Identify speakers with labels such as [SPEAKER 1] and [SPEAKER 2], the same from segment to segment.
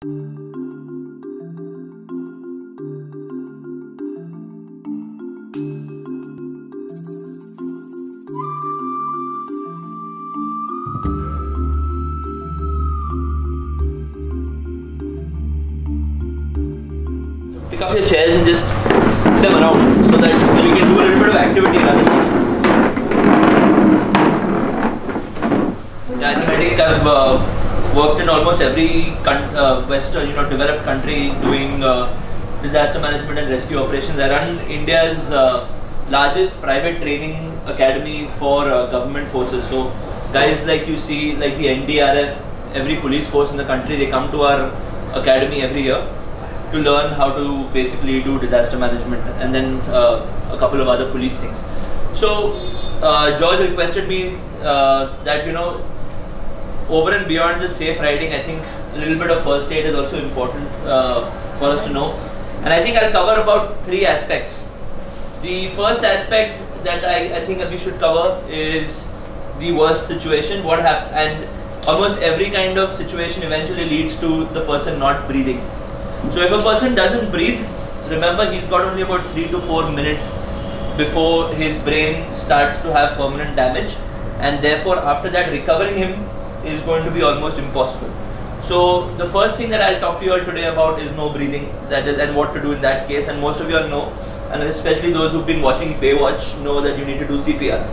[SPEAKER 1] pick up your chairs and just put them around so that we can do a little bit of activity rather Yeah, I think I think I've uh, worked in almost every uh, Western, you know, developed country doing uh, disaster management and rescue operations. I run India's uh, largest private training academy for uh, government forces. So guys like you see, like the NDRF, every police force in the country, they come to our academy every year to learn how to basically do disaster management and then uh, a couple of other police things. So uh, George requested me that you know over and beyond just safe riding, I think a little bit of first aid is also important uh, for us to know. And I think I'll cover about three aspects. The first aspect that I, I think we should cover is the worst situation. What happened? And almost every kind of situation eventually leads to the person not breathing. So if a person doesn't breathe, remember he's got only about three to four minutes before his brain starts to have permanent damage, and therefore after that recovering him is going to be almost impossible. So the first thing that I'll talk to you all today about is no breathing. That is, and what to do in that case. And most of you all know, and especially those who've been watching Baywatch, know that you need to do CPR.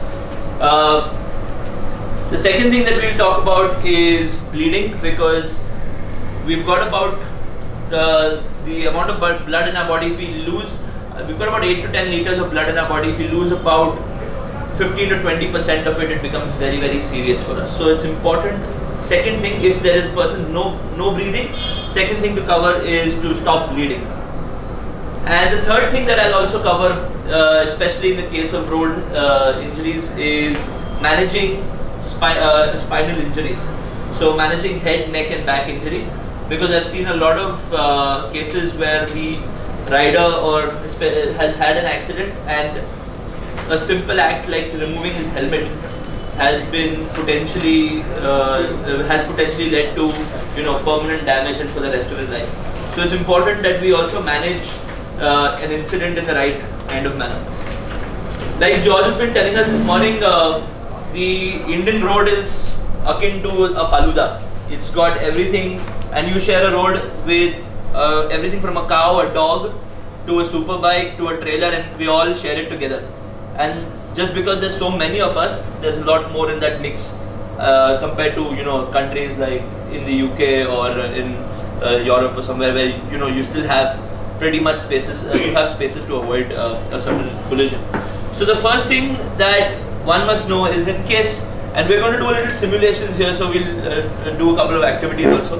[SPEAKER 1] Uh, the second thing that we'll talk about is bleeding because we've got about uh, the amount of blood in our body. If we lose, we've got about 8 to 10 liters of blood in our body. If we lose about 15 to 20 percent of it, it becomes very very serious for us. So it's important. Second thing, if there is person no no breathing, second thing to cover is to stop bleeding. And the third thing that I'll also cover, uh, especially in the case of road uh, injuries, is managing spi- uh, spinal injuries. So managing head, neck, and back injuries, because I've seen a lot of uh, cases where the rider or spe- has had an accident and a simple act like removing his helmet has been potentially uh, has potentially led to you know permanent damage and for the rest of his life. So it's important that we also manage uh, an incident in the right kind of manner. Like George has been telling us this morning, uh, the Indian road is akin to a faluda. It's got everything, and you share a road with uh, everything from a cow, a dog, to a super bike, to a trailer, and we all share it together. And just because there's so many of us, there's a lot more in that mix uh, compared to you know countries like in the UK or in uh, Europe or somewhere where you know you still have pretty much spaces. Uh, you have spaces to avoid uh, a certain collision. So the first thing that one must know is in case, and we're going to do a little simulations here, so we'll uh, do a couple of activities also.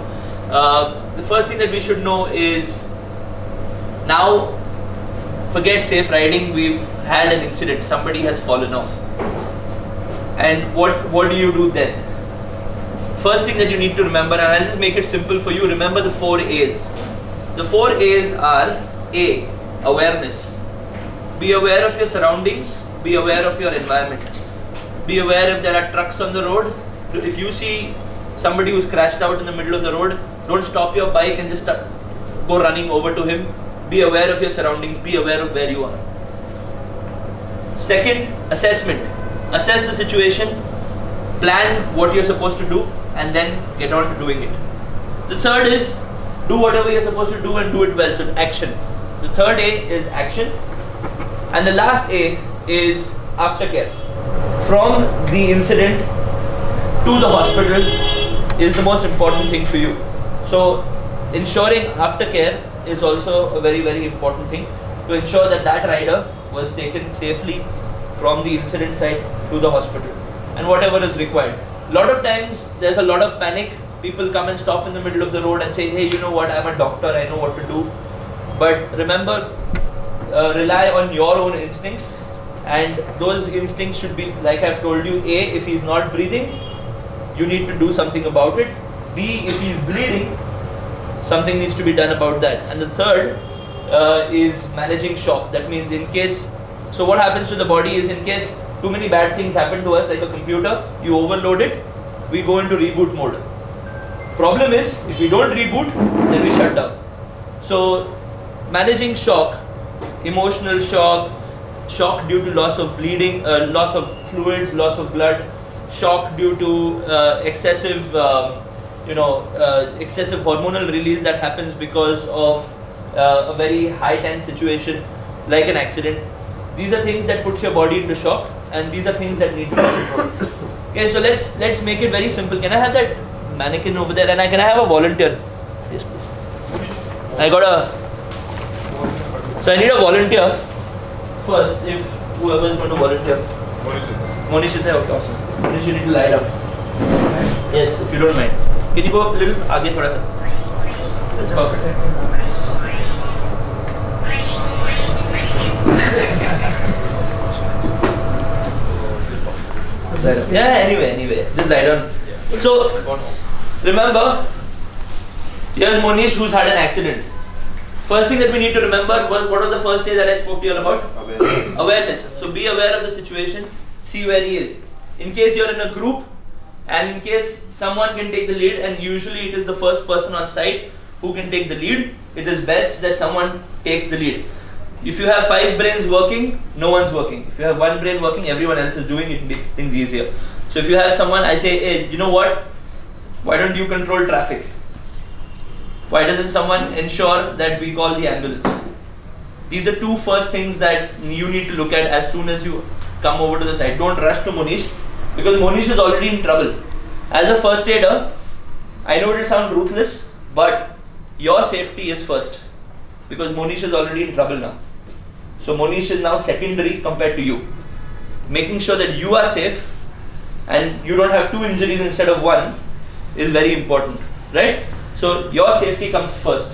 [SPEAKER 1] Uh, the first thing that we should know is now forget safe riding we've had an incident. Somebody has fallen off. And what what do you do then? First thing that you need to remember and i'll just make it simple for you remember the four a's. The four a's are a awareness. Be aware of your surroundings be aware of your environment. Be aware if there are trucks on the road. If you see somebody who's crashed out in the middle of the road don't stop your bike and just go running over to him be aware of your surroundings be aware of where you are. Second assessment. Assess the situation plan what you're supposed to do and then get on to doing it. The third is do whatever you're supposed to do and do it well. So action. The third a is action. And the last a is aftercare. From the incident to the hospital is the most important thing for you. So ensuring aftercare is also a very very important thing to ensure that that rider was taken safely from the incident site to the hospital and whatever is required. A lot of times there's a lot of panic. People come and stop in the middle of the road and say hey you know what? I'm a doctor. I know what to do. But remember uh, rely on your own instincts and those instincts should be like i've told you a if he's not breathing you need to do something about it. B if he's bleeding something needs to be done about that. And the third uh, is managing shock. That means in case, so what happens to the body is in case too many bad things happen to us, like a computer, you overload it, we go into reboot mode. Problem is, if we don't reboot, then we shut down. So, managing shock, emotional shock, shock due to loss of bleeding, uh, loss of fluids, loss of blood, shock due to uh, excessive, uh, you know, uh, excessive hormonal release that happens because of uh, a very high tense situation, like an accident. These are things that puts your body into shock, and these are things that need to be controlled. Okay, so let's let's make it very simple. Can I have that mannequin over there, and I can I have a volunteer? Yes, please. I got a. So I need a volunteer first. If whoever is going to volunteer. Monish is there. Okay, awesome. Monish, you need to lie down. Yes, if you don't mind. You go a little आगे थोड़ा सा? Okay. Yeah, anyway, anyway, just lie down. So, remember, here's Monish who's had an accident. First thing that we need to remember, what, what are the first days that I spoke to you all about?
[SPEAKER 2] Awareness.
[SPEAKER 1] Awareness. So be aware of the situation, see where he is. In case you're in a group, and in case someone can take the lead, and usually it is the first person on site who can take the lead, it is best that someone takes the lead. If you have five brains working, no one's working. If you have one brain working, everyone else is doing it, makes things easier. So if you have someone, I say, hey, you know what? Why don't you control traffic? Why doesn't someone ensure that we call the ambulance? These are two first things that you need to look at as soon as you come over to the site. Don't rush to Monish because Monish is already in trouble. As a first aider, I know it will sound ruthless, but your safety is first because Monish is already in trouble now. So Monish is now secondary compared to you. Making sure that you are safe and you don't have two injuries instead of one is very important, right? So your safety comes first.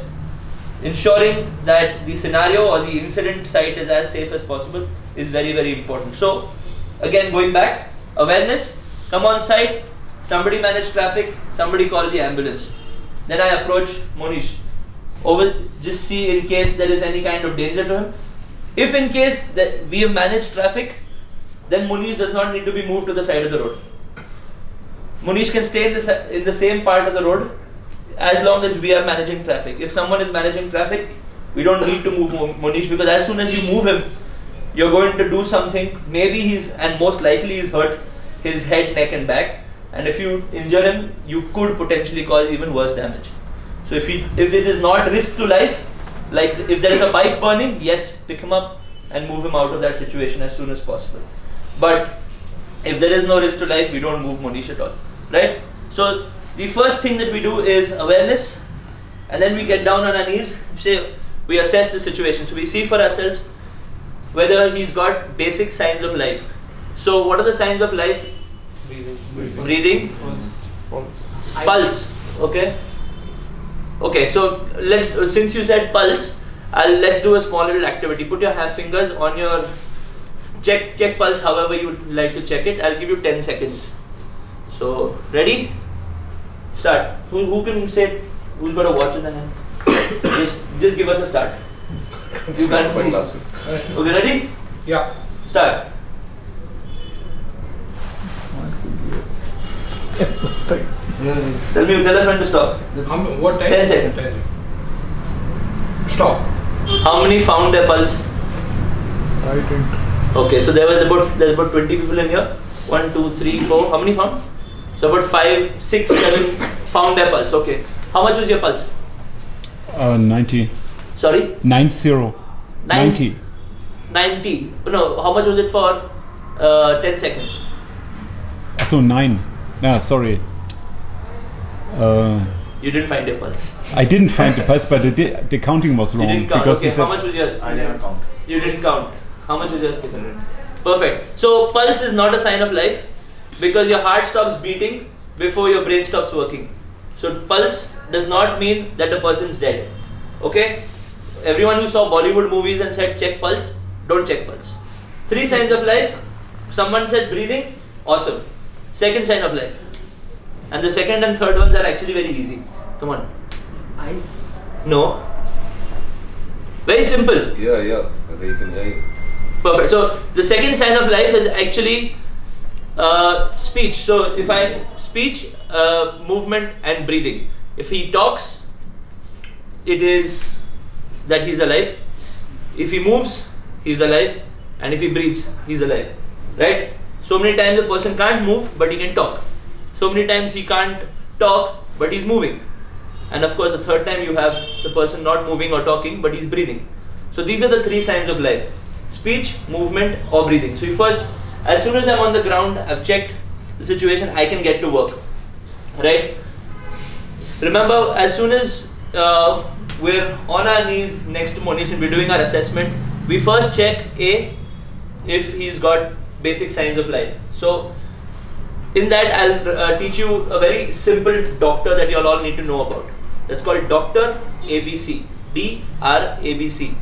[SPEAKER 1] Ensuring that the scenario or the incident site is as safe as possible is very very important. So again going back, awareness, come on site, somebody manage traffic, somebody call the ambulance. Then I approach Monish. Over just see in case there is any kind of danger to him. If in case that we have managed traffic, then Munish does not need to be moved to the side of the road. Munish can stay in the, in the same part of the road as long as we are managing traffic. If someone is managing traffic, we don't need to move Monish because as soon as you move him, you're going to do something. Maybe he's, and most likely he's hurt his head, neck, and back. And if you injure him, you could potentially cause even worse damage. So if he, if it is not risk to life, like if there is a bike burning, yes, pick him up and move him out of that situation as soon as possible. But if there is no risk to life, we don't move Monish at all, right? So the first thing that we do is awareness, and then we get down on our knees. Say we assess the situation. So we see for ourselves whether he's got basic signs of life. So what are the signs of life? Breathing, Breathing. pulse. Okay. Okay. So let's since you said pulse, I'll, let's do a small little activity. Put your hand fingers on your check check pulse however you would like to check it. I'll give you 10 seconds. So ready? Start. Who, who can say who's got a watch in the hand? just just give us a start. You can't see.
[SPEAKER 2] glasses.
[SPEAKER 1] Okay, ready?
[SPEAKER 3] Yeah.
[SPEAKER 1] Start. Tell me, tell us when to stop.
[SPEAKER 3] How m- what time?
[SPEAKER 1] 10 seconds.
[SPEAKER 3] Stop.
[SPEAKER 1] How many found their pulse?
[SPEAKER 4] I didn't.
[SPEAKER 1] Okay, so there was about there's about 20 people in here. One, two, three, four. How many found? So about five, six, seven found their pulse. Okay. How much was your pulse?
[SPEAKER 4] Uh, 90.
[SPEAKER 1] Sorry,
[SPEAKER 4] 90.
[SPEAKER 1] Nine-
[SPEAKER 4] 90.
[SPEAKER 1] 90. No, how much was it for? Uh, 10 seconds.
[SPEAKER 4] So 9. No, sorry. Uh,
[SPEAKER 1] You didn't find your pulse.
[SPEAKER 4] I didn't find the pulse, but the, di- the counting was
[SPEAKER 1] You didn't count.
[SPEAKER 4] because
[SPEAKER 1] Okay,
[SPEAKER 4] he said
[SPEAKER 1] how much was yours?
[SPEAKER 2] I never count.
[SPEAKER 1] You didn't count. How much was yours? Perfect. So pulse is not a sign of life because your heart stops beating before your brain stops working. So pulse does not mean that the person's dead. Okay? Everyone who saw Bollywood movies and said check pulse, don't check pulse. Three signs of life. Someone said breathing, awesome. Second sign of life. And the second and third ones are actually very easy. Come on.
[SPEAKER 5] Eyes.
[SPEAKER 1] No. Very simple.
[SPEAKER 2] Yeah, yeah. Okay, you can. Yeah,
[SPEAKER 1] Perfect. So the second sign of life is actually uh, speech. So if I speech, uh, movement, and breathing. If he talks, it is that he's alive. If he moves, he's alive, and if he breathes, he's alive. Right? So many times a person can't move, but he can talk. So many times he can't talk, but he's moving. And of course, the third time you have the person not moving or talking, but he's breathing. So these are the three signs of life speech, movement, or breathing. So you first, as soon as I'm on the ground, I've checked the situation, I can get to work. Right? Remember, as soon as uh, we're on our knees next to Monish and we're doing our assessment, we first check A if he's got basic signs of life. So in that, I'll uh, teach you a very simple doctor that you all need to know about. That's called Doctor ABC. D R A B C.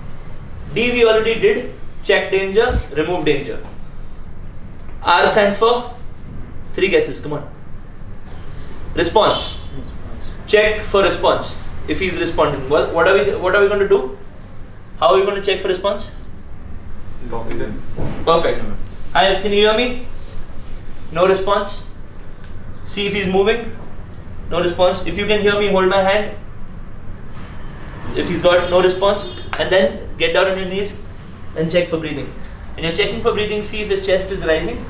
[SPEAKER 1] D we already did. Check danger, remove danger. R stands for three guesses. Come on. Response. Check for response. If he's responding, well, what are we? What are we going to do? How are we going to check for response? Perfect. Hi, can you hear me? No response. See if he's moving. No response. If you can hear me, hold my hand. If he's got no response, and then get down on your knees and check for breathing. And you're checking for breathing, see if his chest is rising,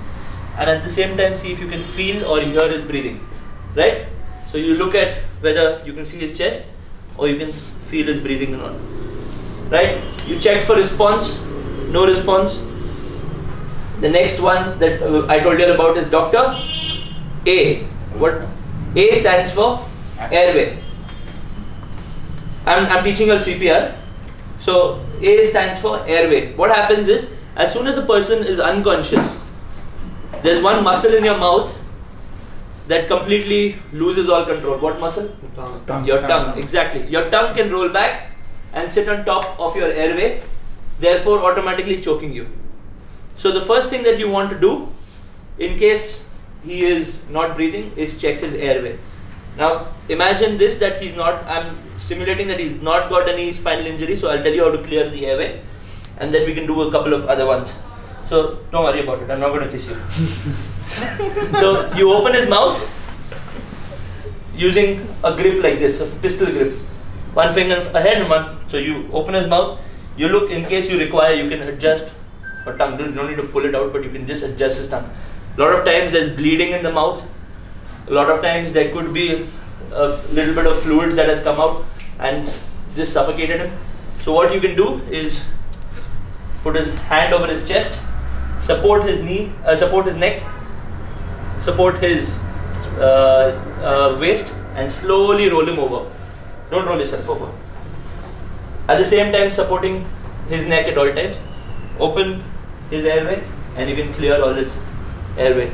[SPEAKER 1] and at the same time, see if you can feel or hear his breathing. Right? So you look at whether you can see his chest or you can feel his breathing or not. Right? You check for response, no response. The next one that uh, I told you about is doctor. A. What? A stands for airway. I'm, I'm teaching you CPR. So A stands for airway. What happens is, as soon as a person is unconscious, there's one muscle in your mouth that completely loses all control. What muscle?
[SPEAKER 2] Tongue.
[SPEAKER 1] Your tongue, exactly. Your tongue can roll back and sit on top of your airway, therefore automatically choking you. So the first thing that you want to do, in case he is not breathing, is check his airway. Now imagine this that he's not. I'm simulating that he's not got any spinal injury, so I'll tell you how to clear the airway, and then we can do a couple of other ones. So don't worry about it. I'm not going to kiss you. so you open his mouth using a grip like this, a pistol grip. One finger ahead and one. So you open his mouth. You look in case you require. You can adjust or tongue. You don't need to pull it out, but you can just adjust his tongue. A lot of times there's bleeding in the mouth. A lot of times there could be a little bit of fluids that has come out and just suffocated him. So what you can do is put his hand over his chest, support his knee, uh, support his neck, support his uh, uh, waist, and slowly roll him over. Don't roll yourself over. At the same time, supporting his neck at all times. Open his airway, and you can clear all his airway.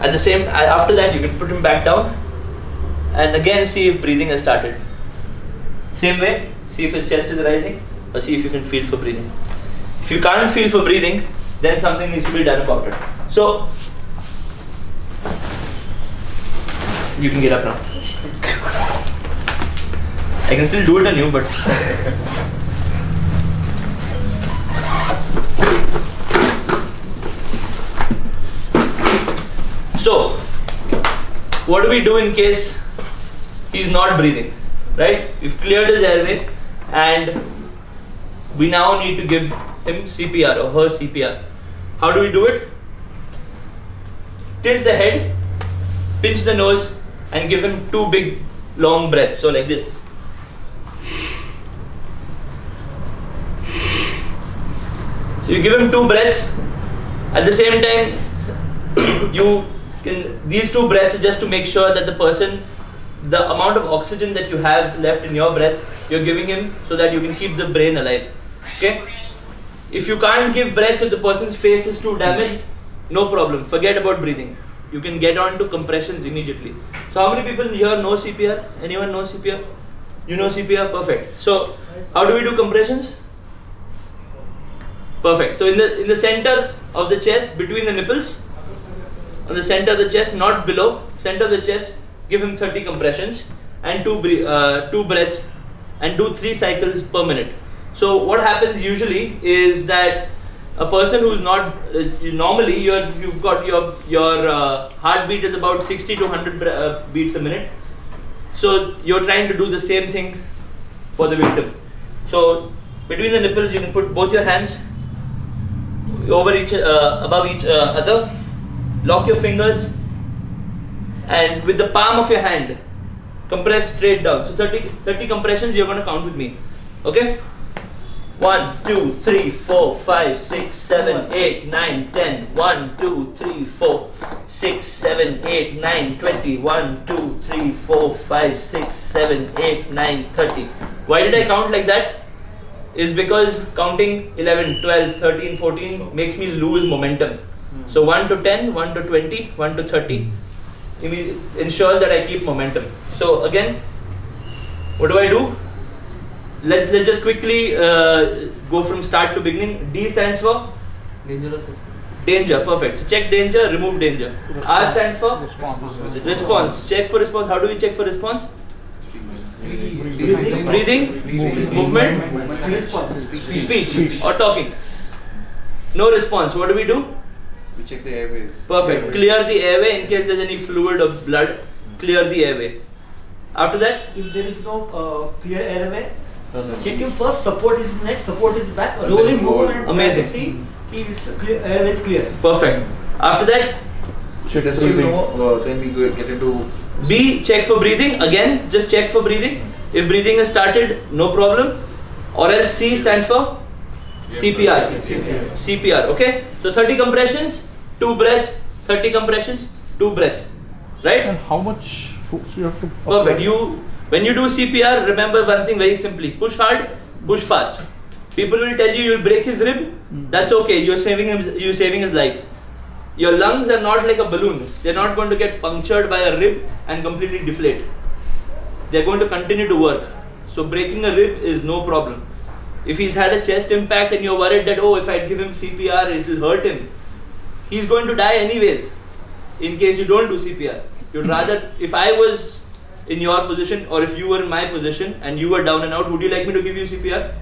[SPEAKER 1] At the same, after that, you can put him back down, and again see if breathing has started. Same way, see if his chest is rising, or see if you can feel for breathing. If you can't feel for breathing, then something needs to be done about it. So, you can get up now. I can still do it on you, but. So, what do we do in case he's not breathing? Right? We've cleared his airway and we now need to give him CPR or her CPR. How do we do it? Tilt the head, pinch the nose, and give him two big long breaths. So, like this. So, you give him two breaths. At the same time, you can, these two breaths just to make sure that the person, the amount of oxygen that you have left in your breath, you're giving him so that you can keep the brain alive. Okay? If you can't give breaths if the person's face is too damaged, no problem. Forget about breathing. You can get on to compressions immediately. So how many people here know CPR? Anyone know CPR? You know CPR? Perfect. So how do we do compressions? Perfect. So in the in the center of the chest, between the nipples, on the center of the chest, not below, center of the chest, give him 30 compressions and two uh, two breaths and do three cycles per minute. So what happens usually is that a person who's not uh, normally you're you've got your your uh, heartbeat is about 60 to 100 br- uh, beats a minute so you're trying to do the same thing for the victim so between the nipples you can put both your hands over each uh, above each uh, other lock your fingers and with the palm of your hand compress straight down so 30 30 compressions you're going to count with me okay one, two, three, four, five, six, seven, eight, nine, ten. One, two, three, four, six, seven, eight, nine, twenty. One, two, three, four, five, six, seven, eight, nine, thirty. Why did I count like that? Is because counting 11, 12, 13, 14 makes me lose momentum. So 1 to 10, 1 to 20, 1 to 30 imme- ensures that I keep momentum. So again, what do I do? Let's let's just quickly uh, go from start to beginning. D stands for
[SPEAKER 2] Dangerous.
[SPEAKER 1] danger. Perfect. So check danger, remove danger. R stands for response. Check for response. How do we check for response? Breathing, movement, speech, or talking. No response. What do we do?
[SPEAKER 3] We check the airways.
[SPEAKER 1] Perfect. Clear the airway in case there's any fluid or blood. Clear the airway. After that,
[SPEAKER 2] If there is no uh, clear airway, check him first, support his neck, support his back, roll him over
[SPEAKER 1] Amazing.
[SPEAKER 2] try to see he is clear, airway is clear.
[SPEAKER 1] perfect. After that,
[SPEAKER 3] If there's still no, uh, then we get into
[SPEAKER 1] B, check for breathing. Again, just check for breathing. If breathing has started, no problem. Or else C stands for CPR. CPR, okay? So 30 compressions, 2 breaths, 30 compressions, 2 breaths. Right?
[SPEAKER 5] And how much force you have to
[SPEAKER 1] Perfect. You when you do CPR, remember one thing very simply. Push hard, push fast. People will tell you you'll break his rib. Hmm. That's okay. You're saving him you're saving his life. Your lungs are not like a balloon. They're not going to get punctured by a rib and completely deflate. They're going to continue to work. So breaking a rib is no problem. If he's had a chest impact and you're worried that oh if I give him CPR it'll hurt him, he's going to die anyways. In case you don't do CPR, you'd rather if I was in your position or if you were in my position and you were down and out, would you like me to give you CPR?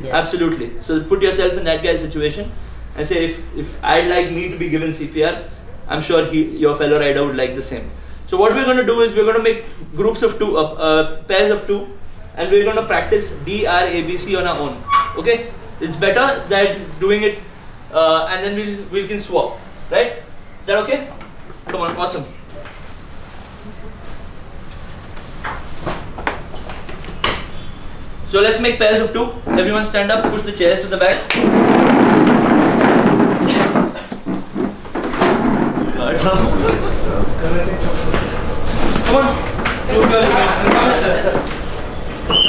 [SPEAKER 1] Yes. Absolutely. So put yourself in that guy's situation and say if if I'd like me to be given CPR, I'm sure he your fellow rider would like the same. So what we're going to do is we're going to make groups of two, uh, uh, pairs of two, and we're going to practice D R A B C on our own. Okay? It's better than doing it, uh, and then we'll we can swap. Right? Is that okay? Come on, awesome. So let's make pairs of two. Everyone stand up, push the chairs to the back. Come on. Two girls again.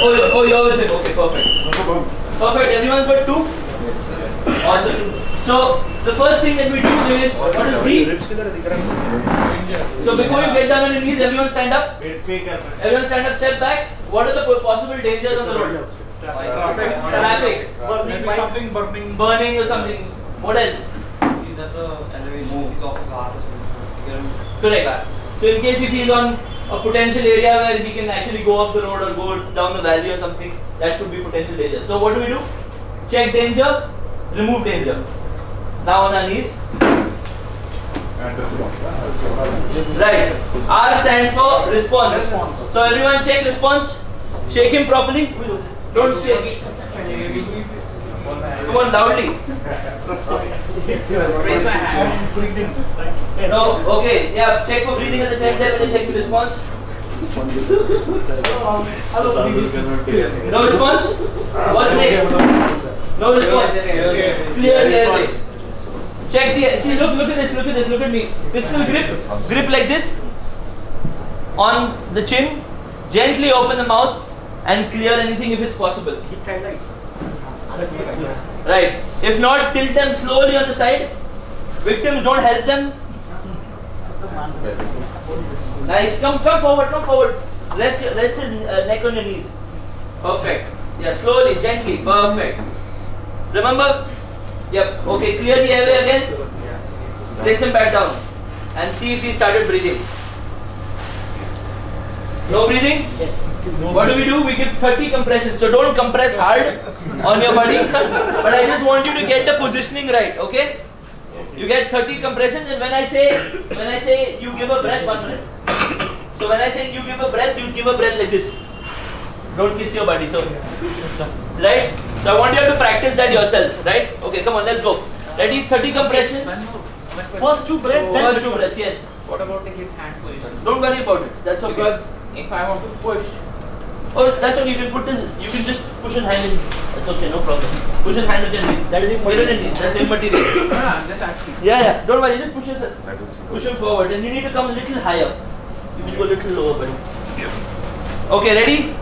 [SPEAKER 1] Oh, you- oh, you're with him. Okay, perfect. Perfect. Everyone's got two? Awesome. So, the first thing that we do is, what is D? So, before you get down on your knees, everyone stand up. Everyone stand up, step back. What are the possible dangers on the road? Traffic. Traffic.
[SPEAKER 2] Burning
[SPEAKER 6] something burning.
[SPEAKER 1] Burning or something. What else?
[SPEAKER 6] He's at the elevation. He's off the car or something.
[SPEAKER 1] Correct. So in case if he's on a potential area where he can actually go up the road or go down the valley or something, that could be potential danger. So what do we do? Check danger, remove danger. Now on our knees. Right. R stands for response. So everyone check response. Shake him properly. Don't shake. Come on loudly. No, okay, yeah, check for breathing at the same time when you check the response. No response? What's next? No response. Clear the airway. Check the see look look at this, look at this, look at me. Pistol grip, grip like this on the chin, gently open the mouth and clear anything if it's possible. Right. If not, tilt them slowly on the side. Victims don't help them. Nice. Come, come forward, come forward. Rest, rest his uh, neck on your knees. Perfect. Yeah, slowly, gently. Perfect. Remember? Yep. Okay. Clear the airway again. Place him back down, and see if he started breathing. No breathing.
[SPEAKER 2] Yes.
[SPEAKER 1] What do we do? We give 30 compressions. So don't compress hard on your body, but I just want you to get the positioning right. Okay? You get 30 compressions, and when I say when I say you give a breath, one minute. So when I say you give a breath, you give a breath like this. Don't kiss your body. So right? So I want you to practice that yourselves. Right? Okay, come on, let's go. Ready? 30 compressions.
[SPEAKER 2] First two breaths, then
[SPEAKER 1] First two breaths. Yes.
[SPEAKER 6] What about the hand position?
[SPEAKER 1] Don't worry about it. That's okay.
[SPEAKER 6] Because if I want to push,
[SPEAKER 1] Oh, that's okay. You can put this. You can just push his hand in. That's okay. No problem. Push his hand with your knees. That is immaterial. That's immaterial.
[SPEAKER 6] ah, I'm just asking.
[SPEAKER 1] Yeah, yeah. Don't worry. Just push his, push him forward, and you need to come a little higher. You can go a little lower, buddy. Okay, ready?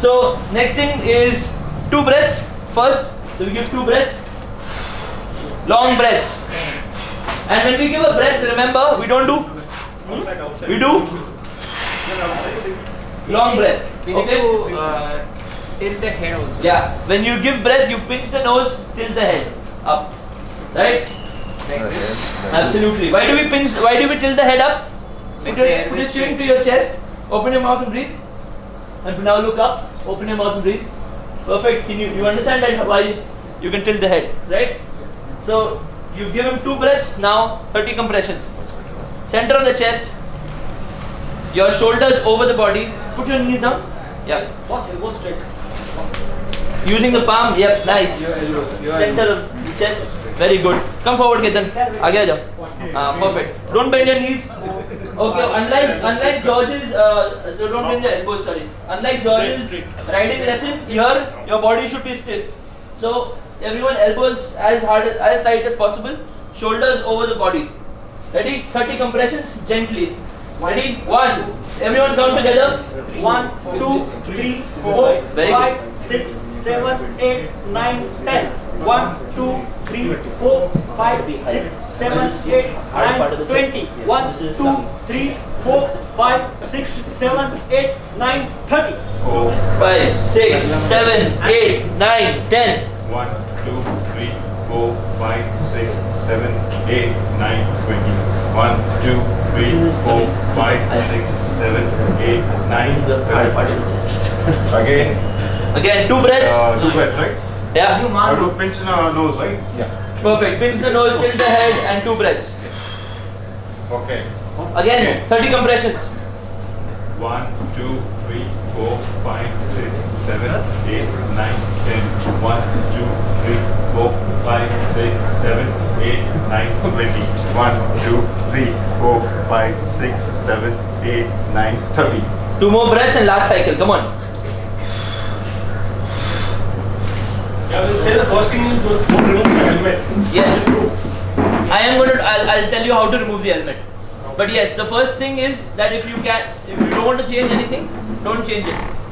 [SPEAKER 1] So next thing is two breaths. First, so we give two breaths. Long breaths. And when we give a breath, remember we don't do. hmm? We do long breath.
[SPEAKER 6] We need
[SPEAKER 1] Okay.
[SPEAKER 6] to uh, tilt the head also.
[SPEAKER 1] Yeah, when you give breath, you pinch the nose, tilt the head up. Right?
[SPEAKER 6] Like this.
[SPEAKER 1] Absolutely. Why do we pinch? Why do we tilt the head up? Put your, put your chin to your chest. Open your mouth and breathe. And now look up. Open your mouth and breathe. Perfect. Can you you understand that why you can tilt the head, right? So you give him two breaths. Now 30 compressions. Center of the chest. Your shoulders over the body. Put your knees down. Yeah.
[SPEAKER 2] Boss, elbow straight.
[SPEAKER 1] Using the palm. Yep, nice. Your. Your Center chest. Very good. Come forward, Ketan. Aage jao. Ah, perfect. Don't bend your knees. Okay, unlike unlike George's, uh, don't bend your elbows. Sorry. Unlike George's riding lesson, here your body should be stiff. So everyone, elbows as hard as tight as possible. Shoulders over the body. Ready? 30 compressions gently. Ready? One. Everyone count together.
[SPEAKER 2] One, two, three, four,
[SPEAKER 1] Very
[SPEAKER 2] five, six, seven, eight, nine, ten. One, two, three, four, five, six, seven, eight, nine, twenty. One, two, three, four, five, six, seven, eight, nine, thirty.
[SPEAKER 1] Five, six, seven, eight, nine, ten.
[SPEAKER 7] One, two, three, four, five, six, seven, eight, nine, twenty. One, two, three, four, five, six, seven, eight, nine, thirty. Again,
[SPEAKER 1] Again, two breaths.
[SPEAKER 7] uh, two breaths, right?
[SPEAKER 1] Yeah,
[SPEAKER 7] I have to pinch the nose, right? Yeah.
[SPEAKER 1] Perfect. Pinch the nose, tilt the head, and two breaths.
[SPEAKER 7] Okay.
[SPEAKER 1] Again, 30 compressions.
[SPEAKER 7] One, two, three, four, five, six, seven, eight, nine, ten. One, two, three, four, five, six, seven, eight, nine, twenty. One, two, three, four, five, six, seven, eight, nine, thirty.
[SPEAKER 1] Two more breaths and last cycle. Come on.
[SPEAKER 5] Yeah, we'll say the first thing is don't don't remove the helmet.
[SPEAKER 1] Yes. I am going to. I'll, I'll tell you how to remove the helmet. But yes, the first thing is that if you can, if you don't want to change anything, don't change it.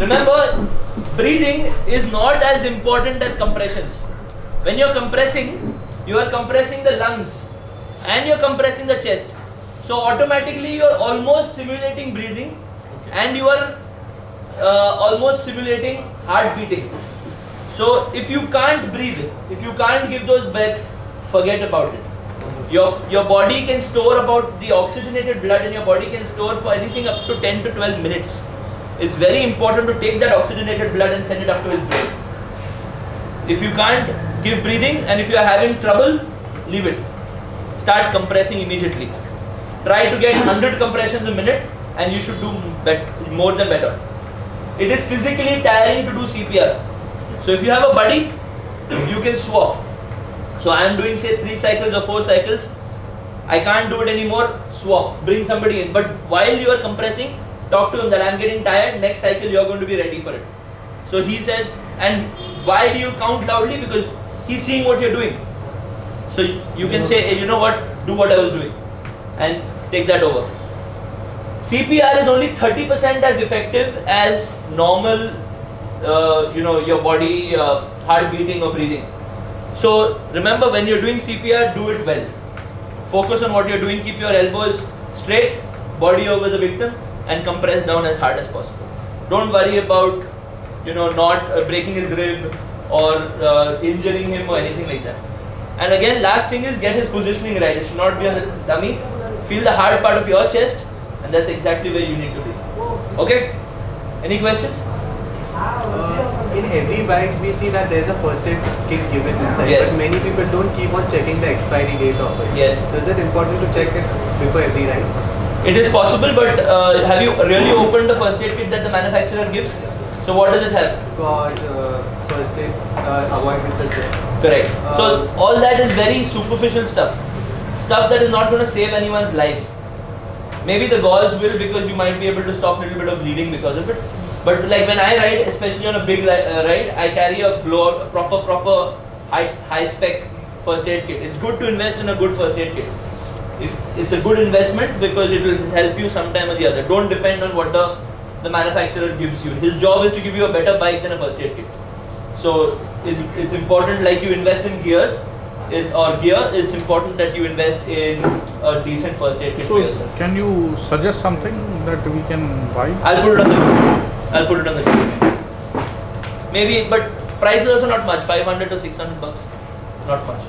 [SPEAKER 1] Remember, breathing is not as important as compressions. When you're compressing, you are compressing the lungs and you're compressing the chest. So automatically you're almost simulating breathing and you are uh, almost simulating heart beating. So if you can't breathe, if you can't give those breaths, forget about it. Your your body can store about the oxygenated blood in your body can store for anything up to 10 to 12 minutes. It's very important to take that oxygenated blood and send it up to his brain. If you can't give breathing and if you are having trouble, leave it. Start compressing immediately. Try to get 100 compressions a minute and you should do more than better. It is physically tiring to do CPR. So if you have a buddy, you can swap. So I am doing say three cycles or four cycles. I can't do it anymore. Swap. Bring somebody in. But while you are compressing, talk to him that I am getting tired. Next cycle you are going to be ready for it. So he says, and why do you count loudly? Because he's seeing what you're doing. So you can say, hey, you know what? Do what I was doing, and take that over. CPR is only 30% as effective as normal, uh, you know, your body uh, heart beating or breathing. So remember, when you're doing CPR, do it well. Focus on what you're doing. Keep your elbows straight, body over the victim, and compress down as hard as possible. Don't worry about, you know, not uh, breaking his rib or uh, injuring him or anything like that. And again, last thing is get his positioning right. It should not be on the dummy. Feel the hard part of your chest, and that's exactly where you need to be. Okay? Any questions?
[SPEAKER 8] Uh, in every bike we see that there's a first aid kit given inside
[SPEAKER 1] Yes.
[SPEAKER 8] but many people don't keep on checking the expiry date of it
[SPEAKER 1] Yes.
[SPEAKER 8] so is it important to check it before every ride
[SPEAKER 1] It is possible, but uh, have you really opened the first aid kit that the manufacturer gives? So what does it have?
[SPEAKER 8] because uh, first aid uh, avoidment is there
[SPEAKER 1] Correct. so
[SPEAKER 8] Um,
[SPEAKER 1] all that is very superficial stuff, stuff that is not going to save anyone's life. Maybe the gauze will because you might be able to stop a little bit of bleeding because of it. But like when I ride, especially on a big uh, ride, I carry a blow, proper proper high high spec first aid kit. It's good to invest in a good first aid kit. If it's a good investment because it will help you sometime or the other. Don't depend on what the the manufacturer gives you. His job is to give you a better bike than a first aid kit. So it's, it's important like you invest in gears it, or gear, it's important that you invest in a decent first aid kit for
[SPEAKER 9] So,
[SPEAKER 1] yourself.
[SPEAKER 9] can you suggest something that we can buy?
[SPEAKER 1] I'll put it on the. I'll put it on the. Maybe, but price is also not much, 500 to 600 bucks. Not much.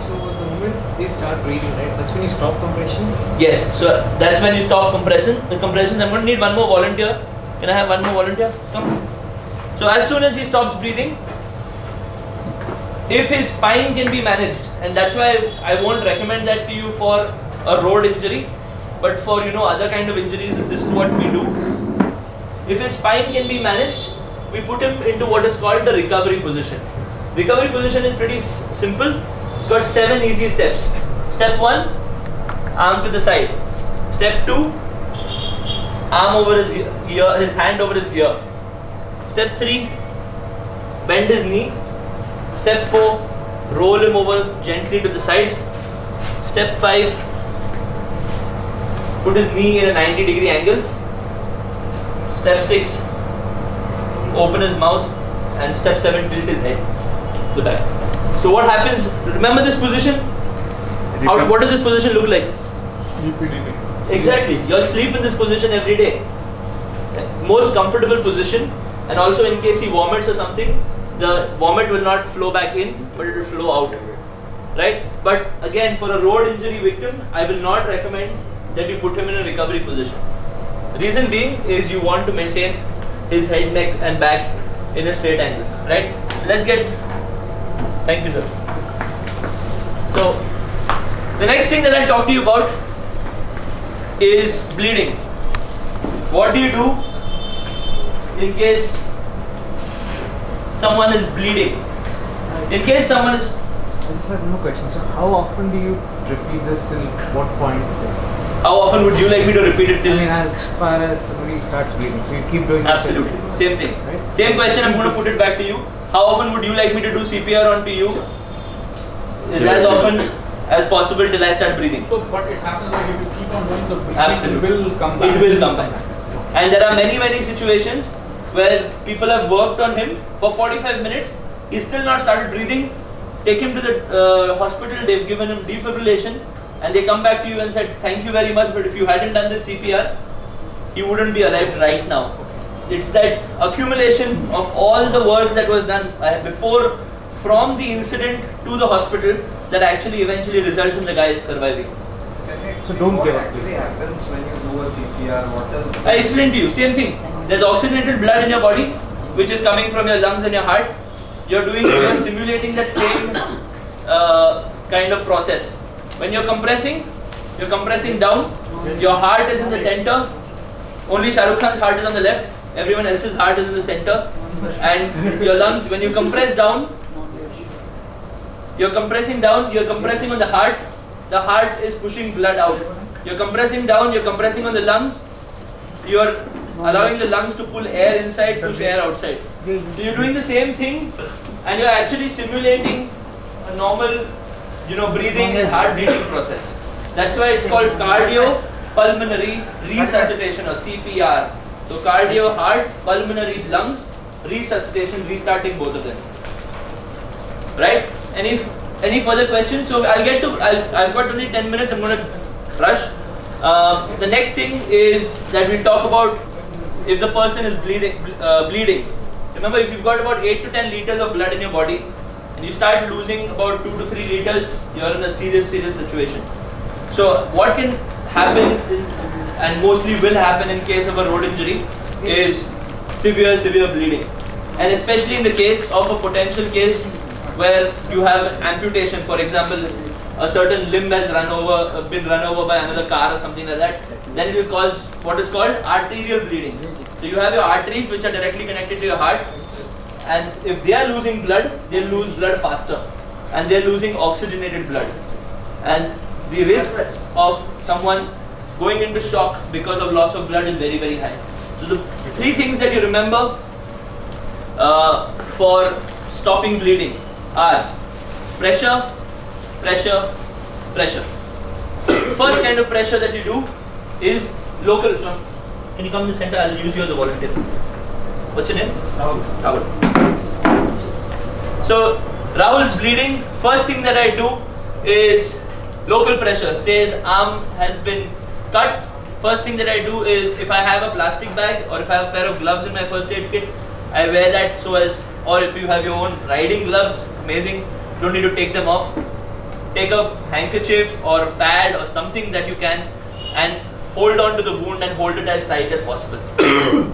[SPEAKER 8] so the moment they start breathing right that's when you stop compressions
[SPEAKER 1] Yes, so that's when you stop compression. The compression, I'm going to need one more volunteer. Can I have one more volunteer? Come. So as soon as he stops breathing, if his spine can be managed, and that's why I won't recommend that to you for a road injury, but for you know other kind of injuries, this is what we do. If his spine can be managed, we put him into what is called the recovery position. Recovery position is pretty simple. Got seven easy steps. Step one, arm to the side. Step two, arm over his ear, his hand over his ear. Step three, bend his knee. Step four, roll him over gently to the side. Step five, put his knee in a 90 degree angle. Step six, open his mouth. And step seven, tilt his head to the back. So what happens? Remember this position? How, what does this position look like? Exactly. You'll sleep in this position every day. Most comfortable position, and also in case he vomits or something, the vomit will not flow back in, but it will flow out. Right? But again, for a road injury victim, I will not recommend that you put him in a recovery position. Reason being is you want to maintain his head, neck, and back in a straight angle. Right? Let's get. Thank you, sir. So, the next thing that I'll talk to you about is bleeding. What do you do in case someone is bleeding? In case someone is
[SPEAKER 8] I just have no question. So how often do you repeat this till what point?
[SPEAKER 1] how often would you like me to repeat it till?
[SPEAKER 8] I mean, as far as somebody starts bleeding, so you keep doing
[SPEAKER 1] Absolutely. Same thing.
[SPEAKER 8] Right.
[SPEAKER 1] Same question, I'm going to put it back to you. How often would you like me to do CPR onto you? Is as often as possible till I start breathing.
[SPEAKER 9] So, but it happens like if you keep on doing the breathing,
[SPEAKER 1] Absolutely.
[SPEAKER 9] it will come back.
[SPEAKER 1] It will come back. And there are many, many situations where people have worked on him for 45 minutes. He's still not started breathing. Take him to the uh, hospital. They've given him defibrillation, and they come back to you and said, "Thank you very much, but if you hadn't done this CPR, he wouldn't be alive right now." It's that accumulation of all the work that was done uh, before, from the incident to the hospital, that actually eventually results in the guy surviving.
[SPEAKER 8] So don't give up.
[SPEAKER 10] actually happens when you do a CPR? What is
[SPEAKER 1] I explained to you, same thing. There's oxygenated blood in your body, which is coming from your lungs and your heart. You're doing, you're simulating that same uh, kind of process. When you're compressing, you're compressing down. Your heart is in the center. Only Shah Rukh Khan's heart is on the left. Everyone else's heart is in the center. And your lungs, when you compress down, you're compressing down. You're compressing on the heart. The heart is pushing blood out. You're compressing down. You're compressing on the lungs you're allowing the lungs to pull air inside, push air outside. So you're doing the same thing, and you're actually simulating a normal, you know, breathing and heart beating process. That's why it's called cardio pulmonary resuscitation or CPR. So cardio heart, pulmonary lungs, resuscitation, restarting both of them. Right? Any any further questions? So I'll get to. I'll, I've got only 10 minutes. I'm going to rush. Uh, the next thing is that we'll talk about if the person is bleeding. Uh, bleeding. Remember, if you've got about 8 to 10 liters of blood in your body and you start losing about 2 to 3 liters, you're in a serious, serious situation. So, what can happen and mostly will happen in case of a road injury, is severe, severe bleeding. And especially in the case of a potential case where you have amputation, for example, a certain limb has run over, uh, been run over by another car or something like that, then it will cause what is called arterial bleeding. So you have your arteries which are directly connected to your heart, and if they are losing blood, they lose blood faster, and they are losing oxygenated blood, and the risk of someone going into shock because of loss of blood is very very high. So the three things that you remember uh, for stopping bleeding are pressure, pressure, pressure. First kind of pressure that you do is local. So can you come to the center? I'll use you as a volunteer. What's your name? Rahul. Rahul. So Rahul's bleeding. First thing that I do is local pressure. Says arm has been cut. First thing that I do is if I have a plastic bag or if I have a pair of gloves in my first aid kit, I wear that so as or if you have your own riding gloves, amazing. Don't need to take them off. Take a handkerchief or a pad or something that you can and hold on to the wound and hold it as tight as possible.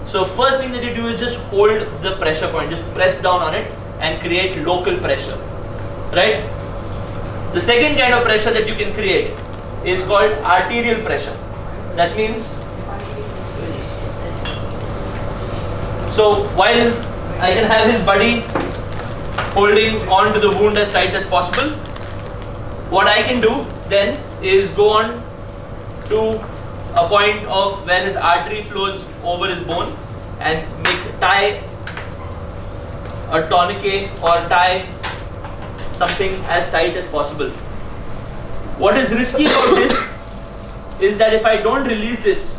[SPEAKER 1] so first thing that you do is just hold the pressure point, just press down on it and create local pressure. Right? The second kind of pressure that you can create is called arterial pressure. That means so while I can have his body holding on to the wound as tight as possible, what I can do then is go on to a point of where his artery flows over his bone and make tie a tourniquet or tie something as tight as possible. What is risky about this is that if I don't release this,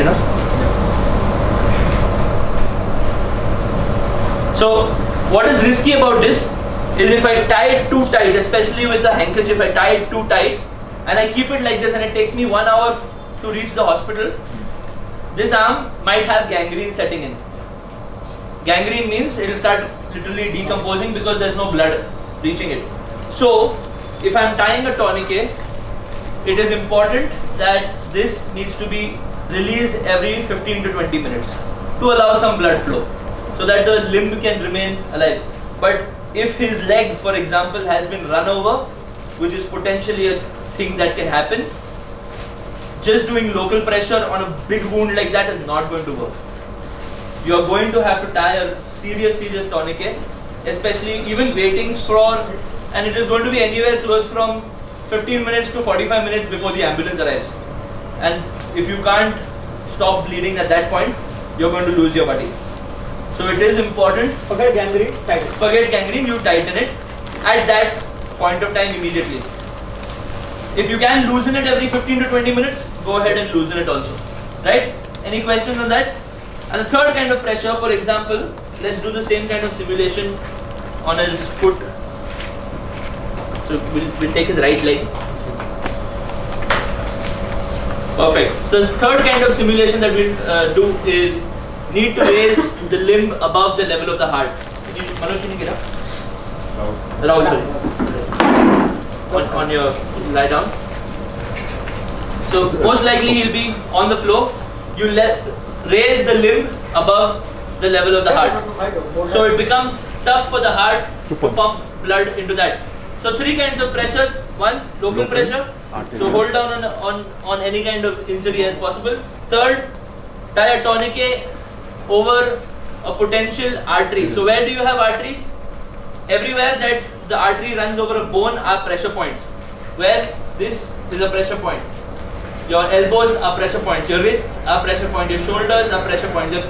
[SPEAKER 1] enough? So, what is risky about this is if I tie it too tight, especially with a handkerchief, I tie it too tight and I keep it like this and it takes me one hour to reach the hospital, this arm might have gangrene setting in. Gangrene means it will start literally decomposing because there's no blood reaching it. So, if I'm tying a tourniquet, it is important that this needs to be released every 15 to 20 minutes to allow some blood flow so that the limb can remain alive. But if his leg, for example, has been run over, which is potentially a thing that can happen, just doing local pressure on a big wound like that is not going to work. You are going to have to tie a serious, serious tourniquet, especially even waiting for, and it is going to be anywhere close from 15 minutes to 45 minutes before the ambulance arrives. And if you can't stop bleeding at that point, you're going to lose your body. So it is important.
[SPEAKER 2] Forget gangrene, tighten.
[SPEAKER 1] Forget gangrene, you tighten it at that point of time immediately. If you can loosen it every 15 to 20 minutes, go ahead and loosen it also. Right? Any questions on that? And the third kind of pressure, for example, let's do the same kind of simulation on his foot. So we'll, we'll take his right leg. Perfect. So the third kind of simulation that we'll uh, do is need to raise the limb above the level of the heart. Can you, Manoj, can you get up? Rahul, sorry. On, on your lie down. So most likely he'll be on the floor. You let raise the limb above the level of the heart. So it becomes tough for the heart to pump blood into that. So three kinds of pressures. One, local pressure. So hold down on, on, on any kind of injury as possible. Third, tourniquet over a potential artery. So where do you have arteries? Everywhere that the artery runs over a bone are pressure points. Where this is a pressure point. Your elbows are pressure points. Your wrists are pressure points. Your shoulders are pressure points. Your,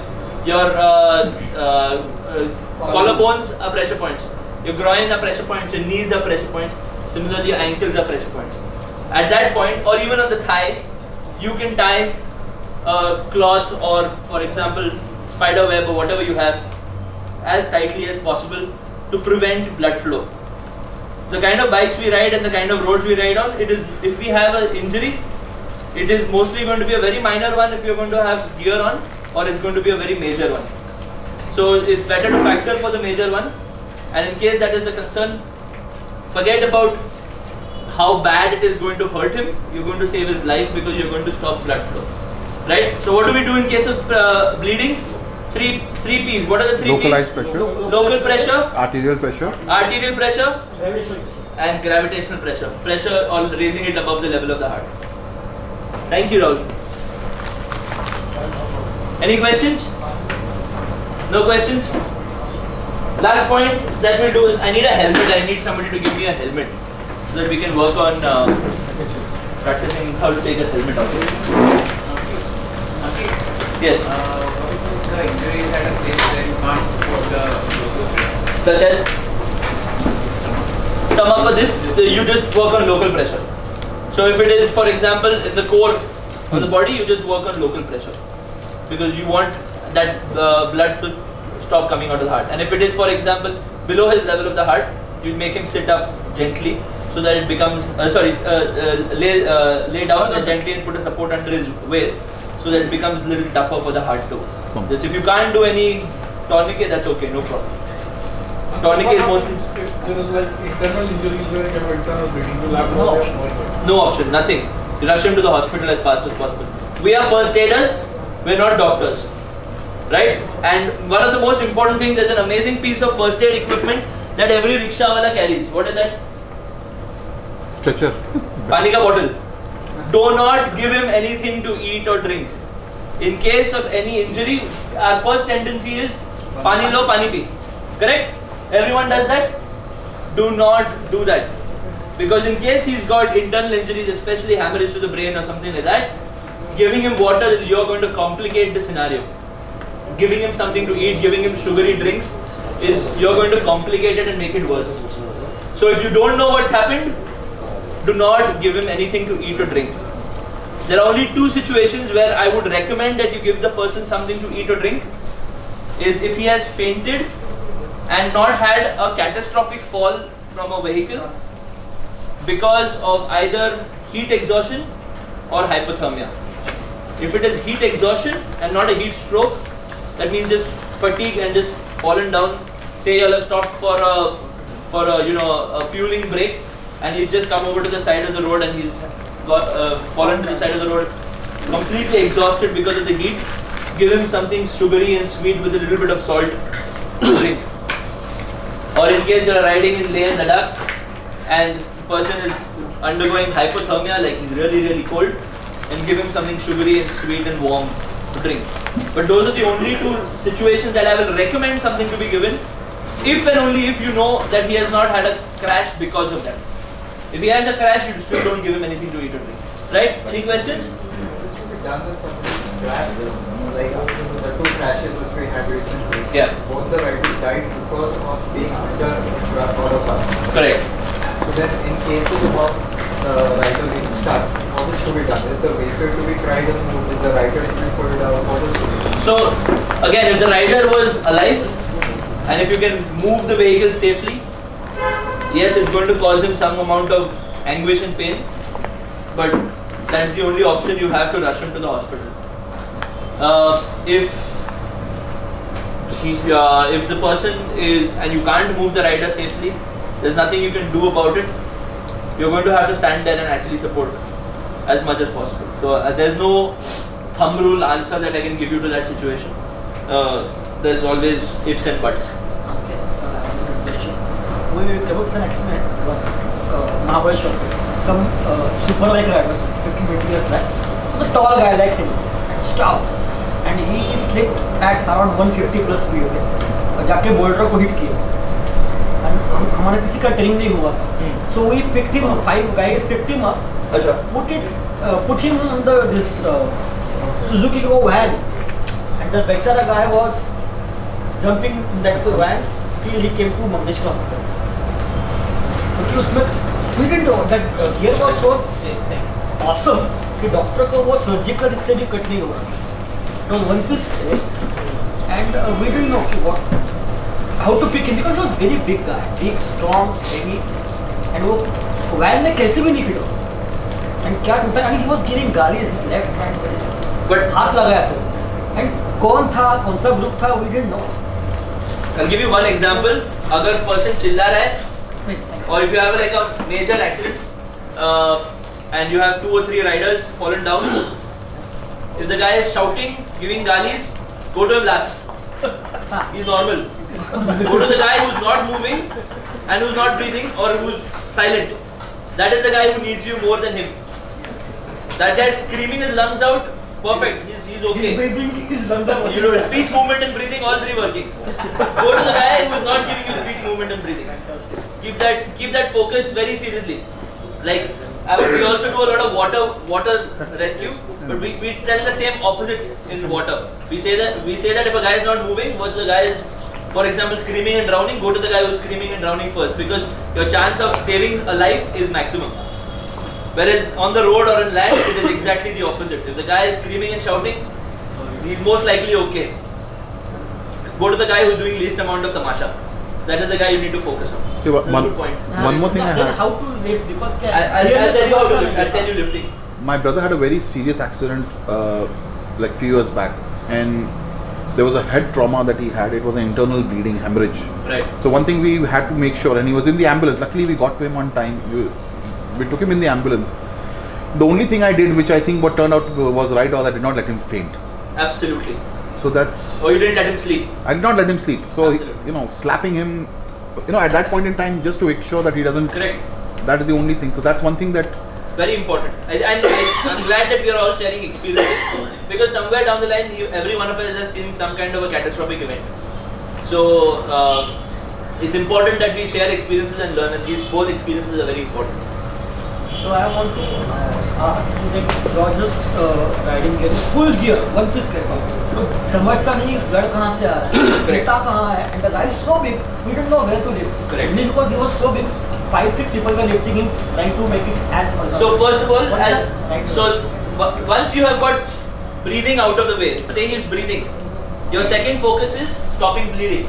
[SPEAKER 1] your uh, uh, uh, collarbones are pressure points. Your groin are pressure points. Your knees are pressure points. Similarly, your ankles are pressure points. At that point, or even on the thigh, you can tie a cloth or, for example, spider web or whatever you have as tightly as possible to prevent blood flow. The kind of bikes we ride and the kind of roads we ride on, it is if we have an injury, it is mostly going to be a very minor one if you're going to have gear on, or it's going to be a very major one. So it's better to factor for the major one. And in case that is the concern, forget about how bad it is going to hurt him. You're going to save his life because you're going to stop blood flow. Right? So what do we do in case of uh, bleeding? Three three P's. What are the three
[SPEAKER 11] Localized
[SPEAKER 1] P's?
[SPEAKER 11] pressure,
[SPEAKER 1] Local pressure,
[SPEAKER 11] arterial pressure,
[SPEAKER 1] arterial pressure, and gravitational pressure. Pressure or raising it above the level of the heart. Thank you, Rahul. Any questions? No questions? Last point that we'll do is I need a helmet. I need somebody to give me a helmet so that we can work on uh, practicing how to take a helmet off. Yes.
[SPEAKER 10] The injury at a place where you can't put the local
[SPEAKER 1] Such as stomach for this, you just work on local pressure. So if it is, for example, in the core of the body, you just work on local pressure because you want that uh, blood to stop coming out of the heart. And if it is, for example, below his level of the heart, you make him sit up gently so that it becomes uh, sorry uh, uh, lay uh, lay down gently and put a support under his waist so that it becomes a little tougher for the heart too. This if you can't do any tourniquet, that's okay, no problem. Tourniquet is mostly
[SPEAKER 9] there is like internal injuries where you have internal bleeding, you'll have no option.
[SPEAKER 1] No option, nothing. You rush him to the hospital as fast as possible. We are first aiders, we're not doctors. Right? And one of the most important things, there's an amazing piece of first aid equipment that every rickshaw wala carries. What is that?
[SPEAKER 11] stretcher.
[SPEAKER 1] Pani ka bottle. Do not give him anything to eat or drink. In case of any injury, our first tendency is pani lo, pani pi. Correct? Everyone does that? Do not do that. Because in case he's got internal injuries, especially hemorrhage to the brain or something like that, giving him water is you're going to complicate the scenario. Giving him something to eat, giving him sugary drinks is you're going to complicate it and make it worse. So if you don't know what's happened, do not give him anything to eat or drink. There are only two situations where I would recommend that you give the person something to eat or drink is if he has fainted and not had a catastrophic fall from a vehicle because of either heat exhaustion or hypothermia. If it is heat exhaustion and not a heat stroke, that means just fatigue and just fallen down. Say you'll have stopped for a for a you know a fueling break and he's just come over to the side of the road and he's got uh, fallen to the side of the road completely exhausted because of the heat. Give him something sugary and sweet with a little bit of salt to drink. Or in case you're riding in Leh and Ladakh and the person is undergoing hypothermia, like he's really really cold, and give him something sugary and sweet and warm to drink. But those are the only two situations that I will recommend something to be given, if and only if you know that he has not had a crash because of that. If he has a crash, you still don't give him anything to eat or drink. Right? Any questions?
[SPEAKER 10] This should be done with some crashes, like the two crashes which we had recently.
[SPEAKER 1] Yeah.
[SPEAKER 10] Both the riders died because of being under or a bus.
[SPEAKER 1] Correct.
[SPEAKER 10] So then in cases of the rider being stuck, what is to be done? Is the vehicle to be tried and moved? Is the rider to be pulled out? What is to be done?
[SPEAKER 1] So again, if the rider was alive and if you can move the vehicle safely, yes, it's going to cause him some amount of anguish and pain, but that's the only option you have to rush him to the hospital. Uh, if he, uh, if the person is and you can't move the rider safely, there's nothing you can do about it. You're going to have to stand there and actually support as much as possible. So uh, there's no thumb rule answer that I can give you to that situation. Uh, there's always ifs and buts.
[SPEAKER 2] we developed an accident uh, Mahabeshwar. Some uh, super like rider, 50 meter years back. The tall guy like him, stout, and he slipped at around 150 plus speed पे और जाके boulder को hit किया and हमारे किसी का training नहीं हुआ so we picked him five guys picked him up
[SPEAKER 1] अच्छा
[SPEAKER 2] put it put him on the this Suzuki को वैन एंड द बेचारा guy was jumping in that van till he came to Mandeshkar hospital. क्योंकि उसमें we didn't know that here was so awesome कि doctor का वो surgical इससे भी cut नहीं होगा तो one piece and we didn't know कि what how to pick because was very big guy big strong heavy and वो वैन में कैसे भी नहीं फिट हो एंड क्या टूटा आई वॉज़ गिविंग गाली लेफ़्ट हैंड बट हाथ लगाया तो। एंड कौन था, कौन सा ग्रुप था वी डिडंट नो
[SPEAKER 1] कल गिव यू वन एग्जांपल अगर पर्सन चिल्ला रहा है or if you have like a major accident, uh, and you have two or three riders fallen down, if the guy is shouting, giving galis, go to him last. He's normal. Go to the guy who's not moving and who's not breathing or who's silent. That is the guy who needs you more than him. That guy is screaming his lungs out. Perfect. He's, he's okay.
[SPEAKER 2] breathing is lungs are
[SPEAKER 1] You know, speech, movement, and breathing, all three working. Go to the guy who is not giving you speech, movement, and breathing. Keep that keep that focus very seriously. Like we also do a lot of water water rescue, but we, we tell the same opposite in water. We say that we say that if a guy is not moving, versus the guy is, for example, screaming and drowning, go to the guy who is screaming and drowning first because your chance of saving a life is maximum. Whereas on the road or in land, it is exactly the opposite. If the guy is screaming and shouting, he's most likely okay. Go to the guy who's doing least amount of tamasha. That is the guy you need to focus on.
[SPEAKER 11] See, one,
[SPEAKER 1] That's a good point.
[SPEAKER 11] one more thing I
[SPEAKER 2] Then
[SPEAKER 11] had.
[SPEAKER 2] how to lift because क्या
[SPEAKER 1] I- I'll, I'll tell you how to lift. I'll tell you lifting.
[SPEAKER 11] My brother had a very serious accident uh, like few years back, and there was a head trauma that he had. It was an internal bleeding hemorrhage.
[SPEAKER 1] Right.
[SPEAKER 11] So one thing we had to make sure, and he was in the ambulance. Luckily, we got to him on time. We, we took him in the ambulance. The only thing I did, which I think what turned out to was right, was I did not let him faint.
[SPEAKER 1] Absolutely.
[SPEAKER 11] So that's.
[SPEAKER 1] Or you didn't let him sleep.
[SPEAKER 11] I did not let him sleep. So
[SPEAKER 1] Absolutely.
[SPEAKER 11] you know, slapping him, you know, at that point in time, just to make sure that he doesn't.
[SPEAKER 1] Correct.
[SPEAKER 11] That is the only thing. So that's one thing that
[SPEAKER 1] Very important. I, and I, I'm glad that we are all sharing experiences because somewhere down the line, you, every one of us has seen some kind of a catastrophic event. So uh, it's important that we share experiences and learn, and these both experiences are very important.
[SPEAKER 2] So I want to uh, ask you that George's uh, riding gear is full gear, one piece करके. तो समझता नहीं गढ़ कहाँ से आ रहा है, बेटा कहाँ है, don't know where to lift.
[SPEAKER 1] Correct.
[SPEAKER 2] Only because he was so big, five six people were lifting him, trying to make it as.
[SPEAKER 1] So first of all,
[SPEAKER 2] What is
[SPEAKER 1] I'll-
[SPEAKER 2] the right
[SPEAKER 1] so w- once you have got breathing out of the way, saying is breathing. Your second focus is stopping bleeding.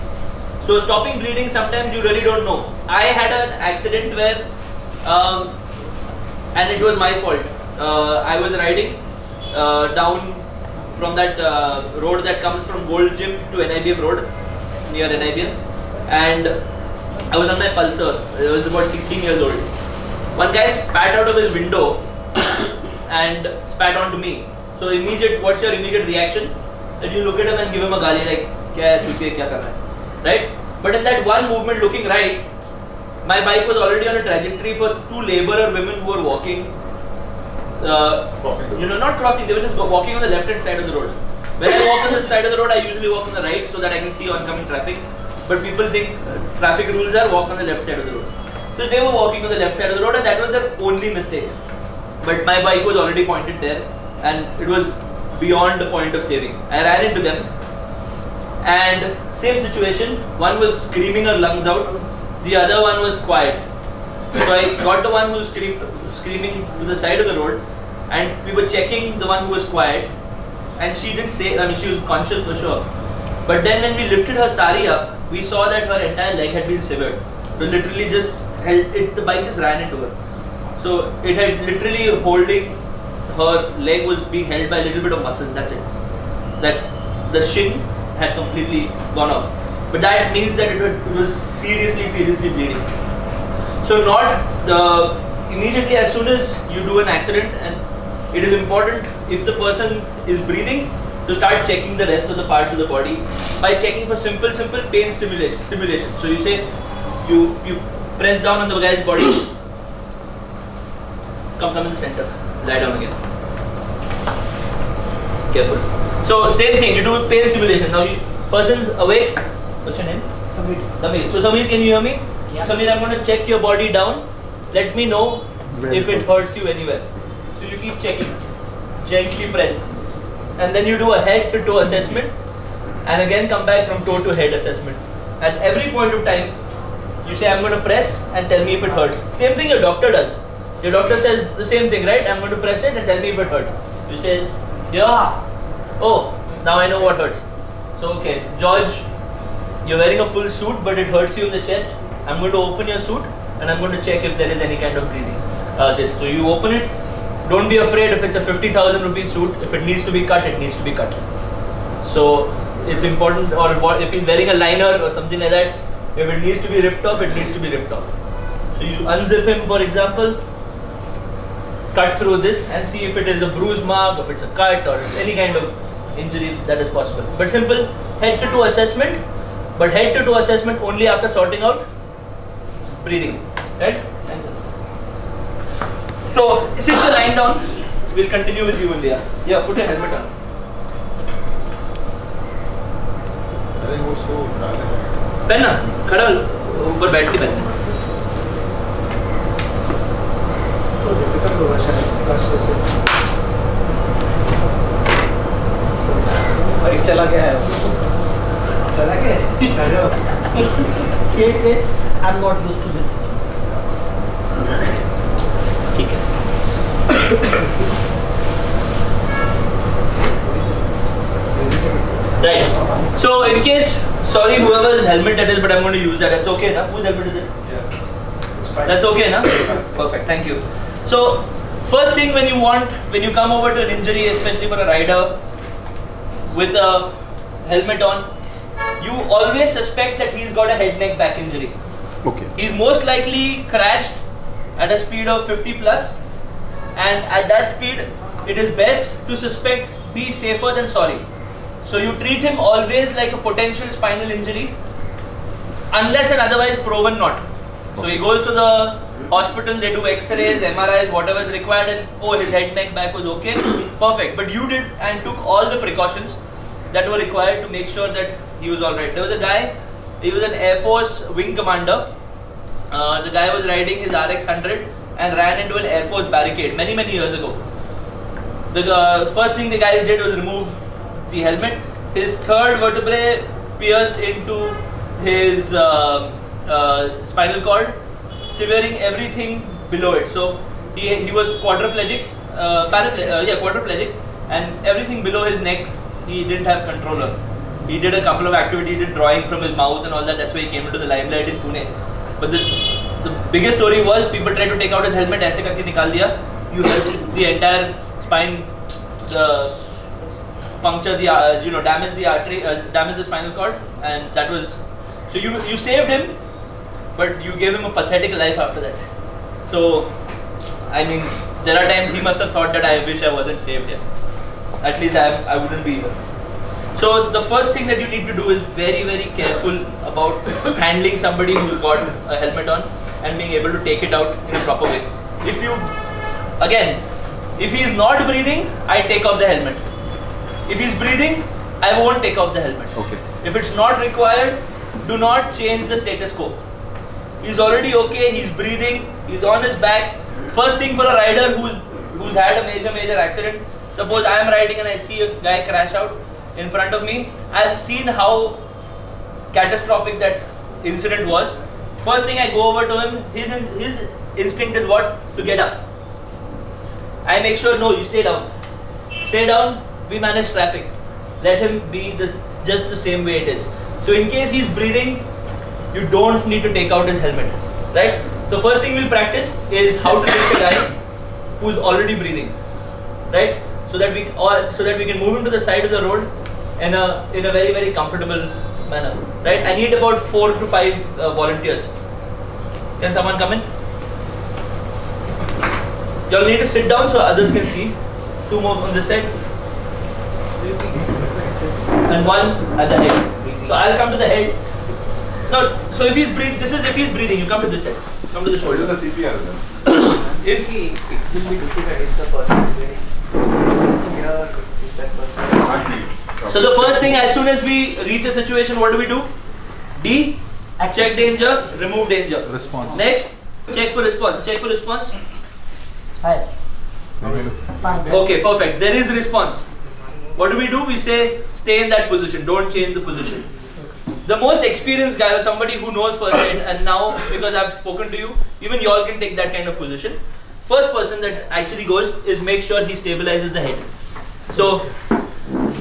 [SPEAKER 1] So stopping bleeding, sometimes you really don't know. I had an accident where, um, and it was my fault. Uh, I was riding uh, down from that uh, road that comes from Gold Gym to NIBM Road near NIBM and I was on my Pulsar. I was about 16 years old. One guy spat out of his window and spat onto me. So immediate, what's your immediate reaction? That you look at him and give him a gali like, kya chupi kya kar right? But in that one movement, looking right, my bike was already on a trajectory for two laborer women who were walking uh, you know, not crossing. They were just walking on the left hand side of the road. When I walk on the side of the road, I usually walk on the right so that I can see oncoming traffic. But people think traffic rules are walk on the left side of the road. So they were walking on the left side of the road, and that was their only mistake. But my bike was already pointed there, and it was beyond the point of saving. I ran into them, and same situation. One was screaming her lungs out, the other one was quiet. So I got the one who was scream, screaming to the side of the road, and we were checking the one who was quiet, and she didn't say. I mean, she was conscious for sure. But then when we lifted her sari up, we saw that her entire leg had been severed. So literally just held it. The bike just ran into her. So it had literally holding her leg was being held by a little bit of muscle. That's it. That the shin had completely gone off. But that means that it was, seriously, seriously bleeding. So not uh, immediately as soon as you do an accident, and it is important if the person is breathing to start checking the rest of the parts of the body by checking for simple, simple pain stimulation. Stimulation. So you say you you press down on the guy's body. Come, come in the center. Lie down again. Careful. So same thing. You do pain stimulation. Now you person's awake. What's your name?
[SPEAKER 2] Samir.
[SPEAKER 1] Samir. So Samir, can you hear me?
[SPEAKER 2] Yeah.
[SPEAKER 1] Samir, I'm going to check your body down. Let me know
[SPEAKER 11] Very
[SPEAKER 1] if it hurts you anywhere. So you keep checking. Gently press. And then you do a head to toe assessment. And again come back from toe to head assessment. At every point of time, you say, I'm going to press and tell me if it hurts. Same thing your doctor does. Your doctor says the same thing, right? I'm going to press it and tell me if it hurts. You say, yeah. Oh, now I know what hurts. So, okay, George, you're wearing a full suit, but it hurts you in the chest. I'm going to open your suit and I'm going to check if there is any kind of breathing. Uh, this. So you open it. Don't be afraid if it's a 50,000 rupee suit. If it needs to be cut, it needs to be cut. So it's important, or if he's wearing a liner or something like that, if it needs to be ripped off, it needs to be ripped off. So you unzip him, for example, cut through this and see if it is a bruise mark, if it's a cut, or any kind of injury that is possible. But simple head to toe assessment, but head to toe assessment only after sorting out breathing, right? So since you're lying down, we'll continue with you, India. Yeah, put your helmet on. पहनना खड़ा हो, ऊपर बैठ के पहनना
[SPEAKER 2] चला गया है चला गया ये ये I am not used to this
[SPEAKER 1] ठीक है Right. So in case, sorry whoever's helmet that is, but I'm going to use that. That's okay, na? Whose helmet is it? That's okay, na? Perfect. Thank you. So first thing when you want, when you come over to an injury, especially for a rider with a helmet on, you always suspect that he's got a head neck back injury.
[SPEAKER 11] Okay.
[SPEAKER 1] He's most likely crashed at a speed of 50 plus, and at that speed, it is best to suspect be safer than sorry. So you treat him always like a potential spinal injury, unless and otherwise proven not. So he goes to the hospital, they do X-rays, MRIs, whatever is required, and oh, his head, neck, back was okay, perfect. But you did and took all the precautions that were required to make sure that he was all right. There was a guy, he was an Air Force wing commander. Uh, the guy was riding his RX 100 and ran into an Air Force barricade many many years ago. The uh, first thing the guys did was remove the helmet. His third vertebrae pierced into his uh, uh, spinal cord, severing everything below it. So he, he was quadriplegic, uh, paraple- yeah, quadriplegic, and everything below his neck he didn't have control of. He did a couple of activities, he did drawing from his mouth and all that. That's why he came into the limelight in Pune. But the, the biggest story was people tried to take out his helmet, ऐसे करके निकाल दिया. You helped the entire spine, the puncture the uh, you know damage the artery, uh, damage the spinal cord, and that was so you you saved him, but you gave him a pathetic life after that. So, I mean, there are times he must have thought that I wish I wasn't saved here. At least I I wouldn't be here. So the first thing that you need to do is very very careful about handling somebody who's got a helmet on and being able to take it out in a proper way. If you again, if he is not breathing, I take off the helmet. If he's breathing, I won't take off the helmet.
[SPEAKER 11] Okay.
[SPEAKER 1] If it's not required, do not change the status quo. He's already okay, he's breathing, he's on his back. First thing for a rider who's who's had a major, major accident, suppose I am riding and I see a guy crash out in front of me, I've seen how catastrophic that incident was. First thing I go over to him, his his instinct is what? To get up. I make sure no, you stay down. Stay down, we manage traffic. Let him be this just the same way it is. So in case he's breathing, you don't need to take out his helmet. Right? So first thing we'll practice is how to lift a guy who's already breathing. Right? So that we or so that we can move him to the side of the road in a in a very very comfortable manner. Right? I need about four to five uh, volunteers. Can someone come in? Y'all need to sit down so others can see. Two more on this side. And one at the head. So I'll come to the head. No, so if he's breathing, this is if he's breathing, you come to this side. Come to the shoulder.
[SPEAKER 7] the CPR?
[SPEAKER 1] If
[SPEAKER 10] See, it will be difficult if the person is very here, if that person
[SPEAKER 1] so, the first thing as soon as we reach a situation, what do we do? D, check danger, remove danger.
[SPEAKER 11] Response.
[SPEAKER 1] Next, check for response. Check for response.
[SPEAKER 2] Hi.
[SPEAKER 1] Okay, perfect. There is response. What do we do? We say stay in that position. Don't change the position. The most experienced guy or somebody who knows first aid, and now because I've spoken to you, even you all can take that kind of position. First person that actually goes is make sure he stabilizes the head. So,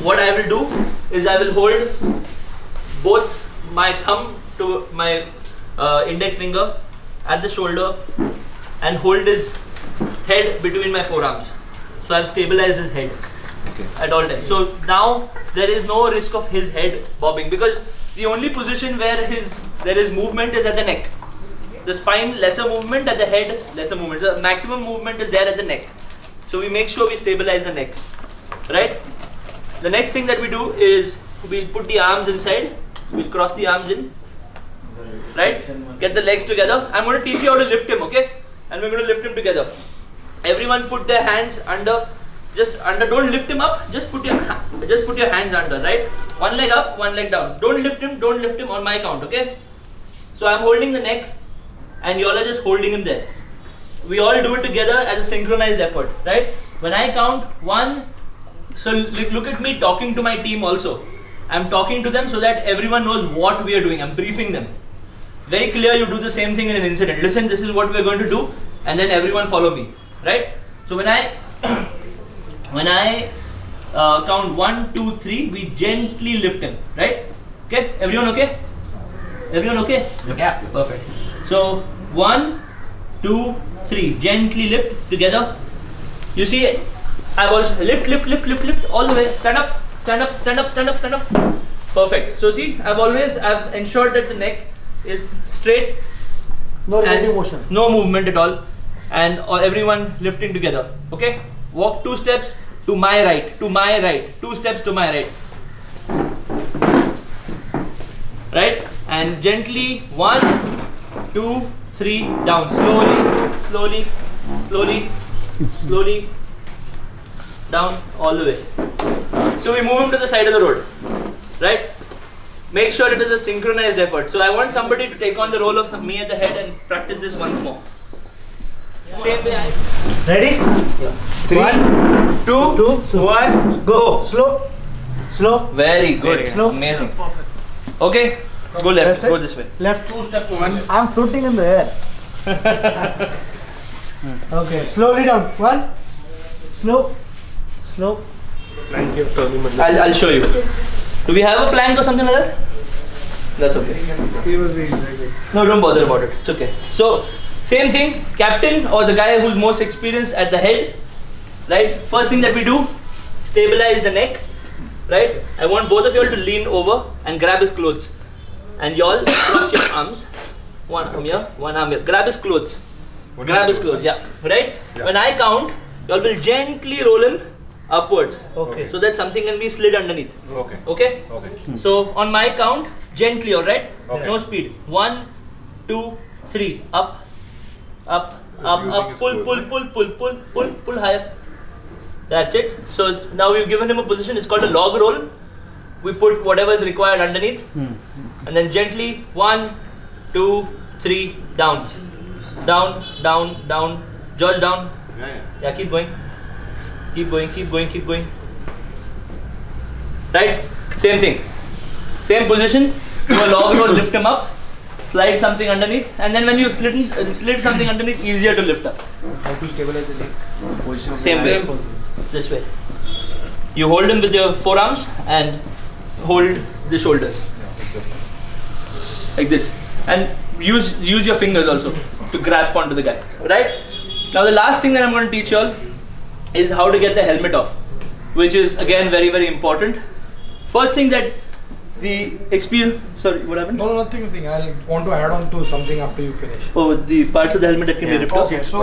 [SPEAKER 1] what I will do is I will hold both my thumb to my uh, index finger at the shoulder and hold his head between my forearms. So I've stabilized his head. at all times. So now there is no risk of his head bobbing because the only position where his there is movement is at the neck. The spine lesser movement at the head lesser movement. The maximum movement is there at the neck. So we make sure we stabilize the neck, right? The next thing that we do is we'll put the arms inside. We'll cross the arms in, right? Get the legs together. I'm going to teach you how to lift him, okay? And we're going to lift him together. Everyone put their hands under, just under. Don't lift him up. Just put your, just put your hands under, right? One leg up, one leg down. Don't lift him. Don't lift him on my count, okay? So I'm holding the neck, and y'all are just holding him there. We all do it together as a synchronized effort, right? When I count one, so look, at me talking to my team also. I'm talking to them so that everyone knows what we are doing. I'm briefing them. Very clear, you do the same thing in an incident. Listen, this is what we're going to do, and then everyone follow me, right? So when I when I uh, count one, two, three, we gently lift him, right? Okay, everyone okay? Everyone okay? Yeah, perfect. So one, two, three, gently lift together. You see, I've also lift, lift, lift, lift, lift all the way. Stand up, stand up, stand up, stand up, stand up. Perfect. So see, I've always I've ensured that the neck is straight.
[SPEAKER 2] No relative motion.
[SPEAKER 1] No movement at all, and uh, everyone lifting together. Okay. Walk two steps to my right, to my right, two steps to my right. Right, and gently one, two, three, down. Slowly, slowly, slowly, slowly, down all the way. So we move him to the side of the road, right? Make sure it is a synchronized effort. So I want somebody to take on the role of some, me at the head and practice this once more. Same way I.
[SPEAKER 2] Ready?
[SPEAKER 1] Three,
[SPEAKER 2] One,
[SPEAKER 1] two,
[SPEAKER 2] two,
[SPEAKER 1] one, go.
[SPEAKER 2] Slow, slow.
[SPEAKER 1] Very good.
[SPEAKER 2] Slow.
[SPEAKER 1] Amazing. Perfect. Okay, go left.
[SPEAKER 2] Left?
[SPEAKER 1] Go this way.
[SPEAKER 2] Left. Two step one. I'm floating in the air. okay, slowly down. One, slow, slow.
[SPEAKER 1] I'll, I'll show you. Do we have a plank or something like that? That's okay.
[SPEAKER 2] He was being very good.
[SPEAKER 1] No, don't bother about it. It's okay. So, same thing, captain or the guy who's most experienced at the head, right? First thing that we do, stabilize the neck, right? I want both of you all to lean over and grab his clothes. And y'all cross your arms. One arm here, one arm here. Grab his clothes. Grab his clothes, yeah. Right? When I count, y'all will gently roll him upwards.
[SPEAKER 2] Okay.
[SPEAKER 1] So that something can be slid underneath.
[SPEAKER 7] Okay.
[SPEAKER 1] Okay?
[SPEAKER 7] Okay.
[SPEAKER 1] So on my count, gently, alright?
[SPEAKER 7] Okay.
[SPEAKER 1] No speed. One, two, three. Up, up, up, up. Pull, pull, pull, pull, pull, pull, pull higher. That's it. So now we've given him a position. It's called a log roll. We put whatever is required underneath, hmm. and then gently one, two, three, down, down, down, down. George down.
[SPEAKER 7] Yeah, yeah.
[SPEAKER 1] Yeah, keep going. Keep going, keep going, keep going. Right? Same thing. Same position. Do a log roll, lift him up. Slide something underneath, and then when you slid, uh, slid something underneath, easier to lift up.
[SPEAKER 10] How to stabilize the leg? Position
[SPEAKER 1] Same way. This way. You hold him with your forearms and hold the shoulders. Like this. And use use your fingers also to grasp onto the guy. Right? Now the last thing that I'm going to teach you all is how to get the helmet off. Which is again very very important. First thing that the experience sorry, what happened?
[SPEAKER 9] No, no, nothing, nothing. I want to add on to something after you finish.
[SPEAKER 1] Oh the parts of the helmet that can be ripped off.
[SPEAKER 9] Okay, so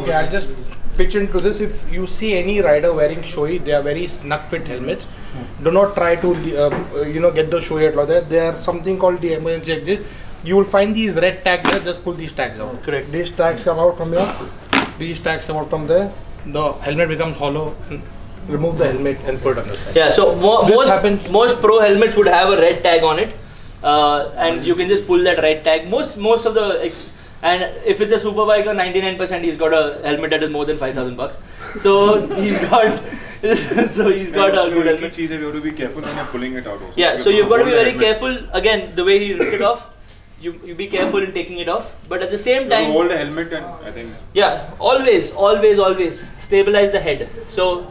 [SPEAKER 9] okay, I'll just pitch into this. If you see any rider wearing shoei, they are very snug fit helmets. Do not try to uh, uh, you know get the shoei at all. There, there are something called the emergency exit. You will find these red tags there. Just pull these tags out.
[SPEAKER 1] Correct.
[SPEAKER 9] These tags come out from here. These tags come out from there. The helmet becomes hollow. Remove the helmet and put it on the side.
[SPEAKER 1] Yeah, so mo-
[SPEAKER 9] This
[SPEAKER 1] most
[SPEAKER 9] happens-
[SPEAKER 1] most pro helmets would have a red tag on it, uh, and you can just pull that red tag. Most most of the and if it's a superbiker, 99% he's got a helmet that is more than 5,000 bucks. So he's got so he's got a good helmet.
[SPEAKER 7] cheese you have to be careful when you're pulling it out also.
[SPEAKER 1] Yeah, so you've got to be very careful. Again, the way he ripped it off, you you be careful in taking it off. But at the same
[SPEAKER 7] You
[SPEAKER 1] time,
[SPEAKER 7] hold the helmet and I think
[SPEAKER 1] yeah, always, always, always stabilize the head. So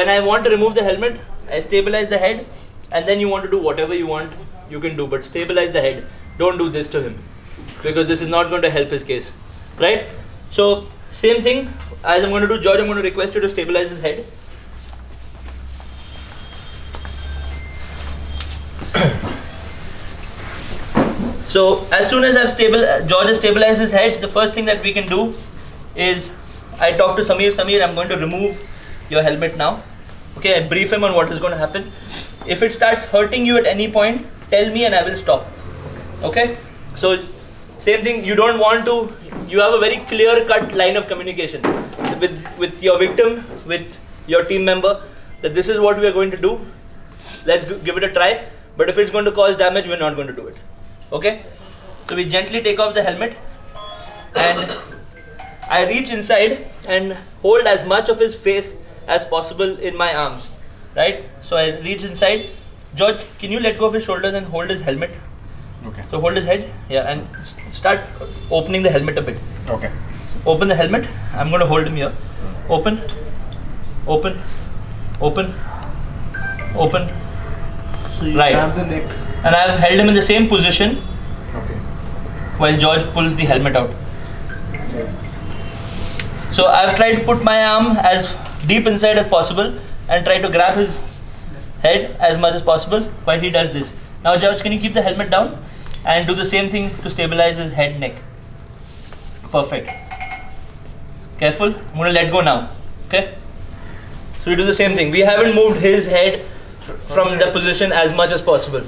[SPEAKER 1] when I want to remove the helmet, I stabilize the head and then you want to do whatever you want, you can do, but stabilize the head. Don't do this to him because this is not going to help his case, right? So same thing as I'm going to do George, I'm going to request you to stabilize his head. so as soon as I've stable, George has stabilized his head, the first thing that we can do is I talk to Samir. Samir, I'm going to remove your helmet now. Okay, I brief him on what is going to happen. If it starts hurting you at any point, tell me and I will stop. Okay, so same thing. You don't want to. You have a very clear-cut line of communication with with your victim, with your team member. That this is what we are going to do. Let's give it a try. But if it's going to cause damage, we're not going to do it. Okay? So we gently take off the helmet and I reach inside and hold as much of his face as possible in my arms. Right? So I reach inside. George, can you let go of his shoulders and hold his helmet?
[SPEAKER 4] Okay.
[SPEAKER 1] So hold his head, yeah, and start opening the helmet a bit.
[SPEAKER 4] Okay.
[SPEAKER 1] Open the helmet. I'm going to hold him here. Open, open, open, open.
[SPEAKER 3] So you
[SPEAKER 1] Right.
[SPEAKER 3] grab the neck.
[SPEAKER 1] And I've held him in the same position
[SPEAKER 3] Okay.
[SPEAKER 1] while George pulls the helmet out. So I've tried to put my arm as deep inside as possible and try to grab his head as much as possible while he does this. Now George, can you keep the helmet down and do the same thing to stabilize his head neck? Perfect. Careful. I'm to let go now. Okay? So we do the same thing. We haven't moved his head from the position as much as possible.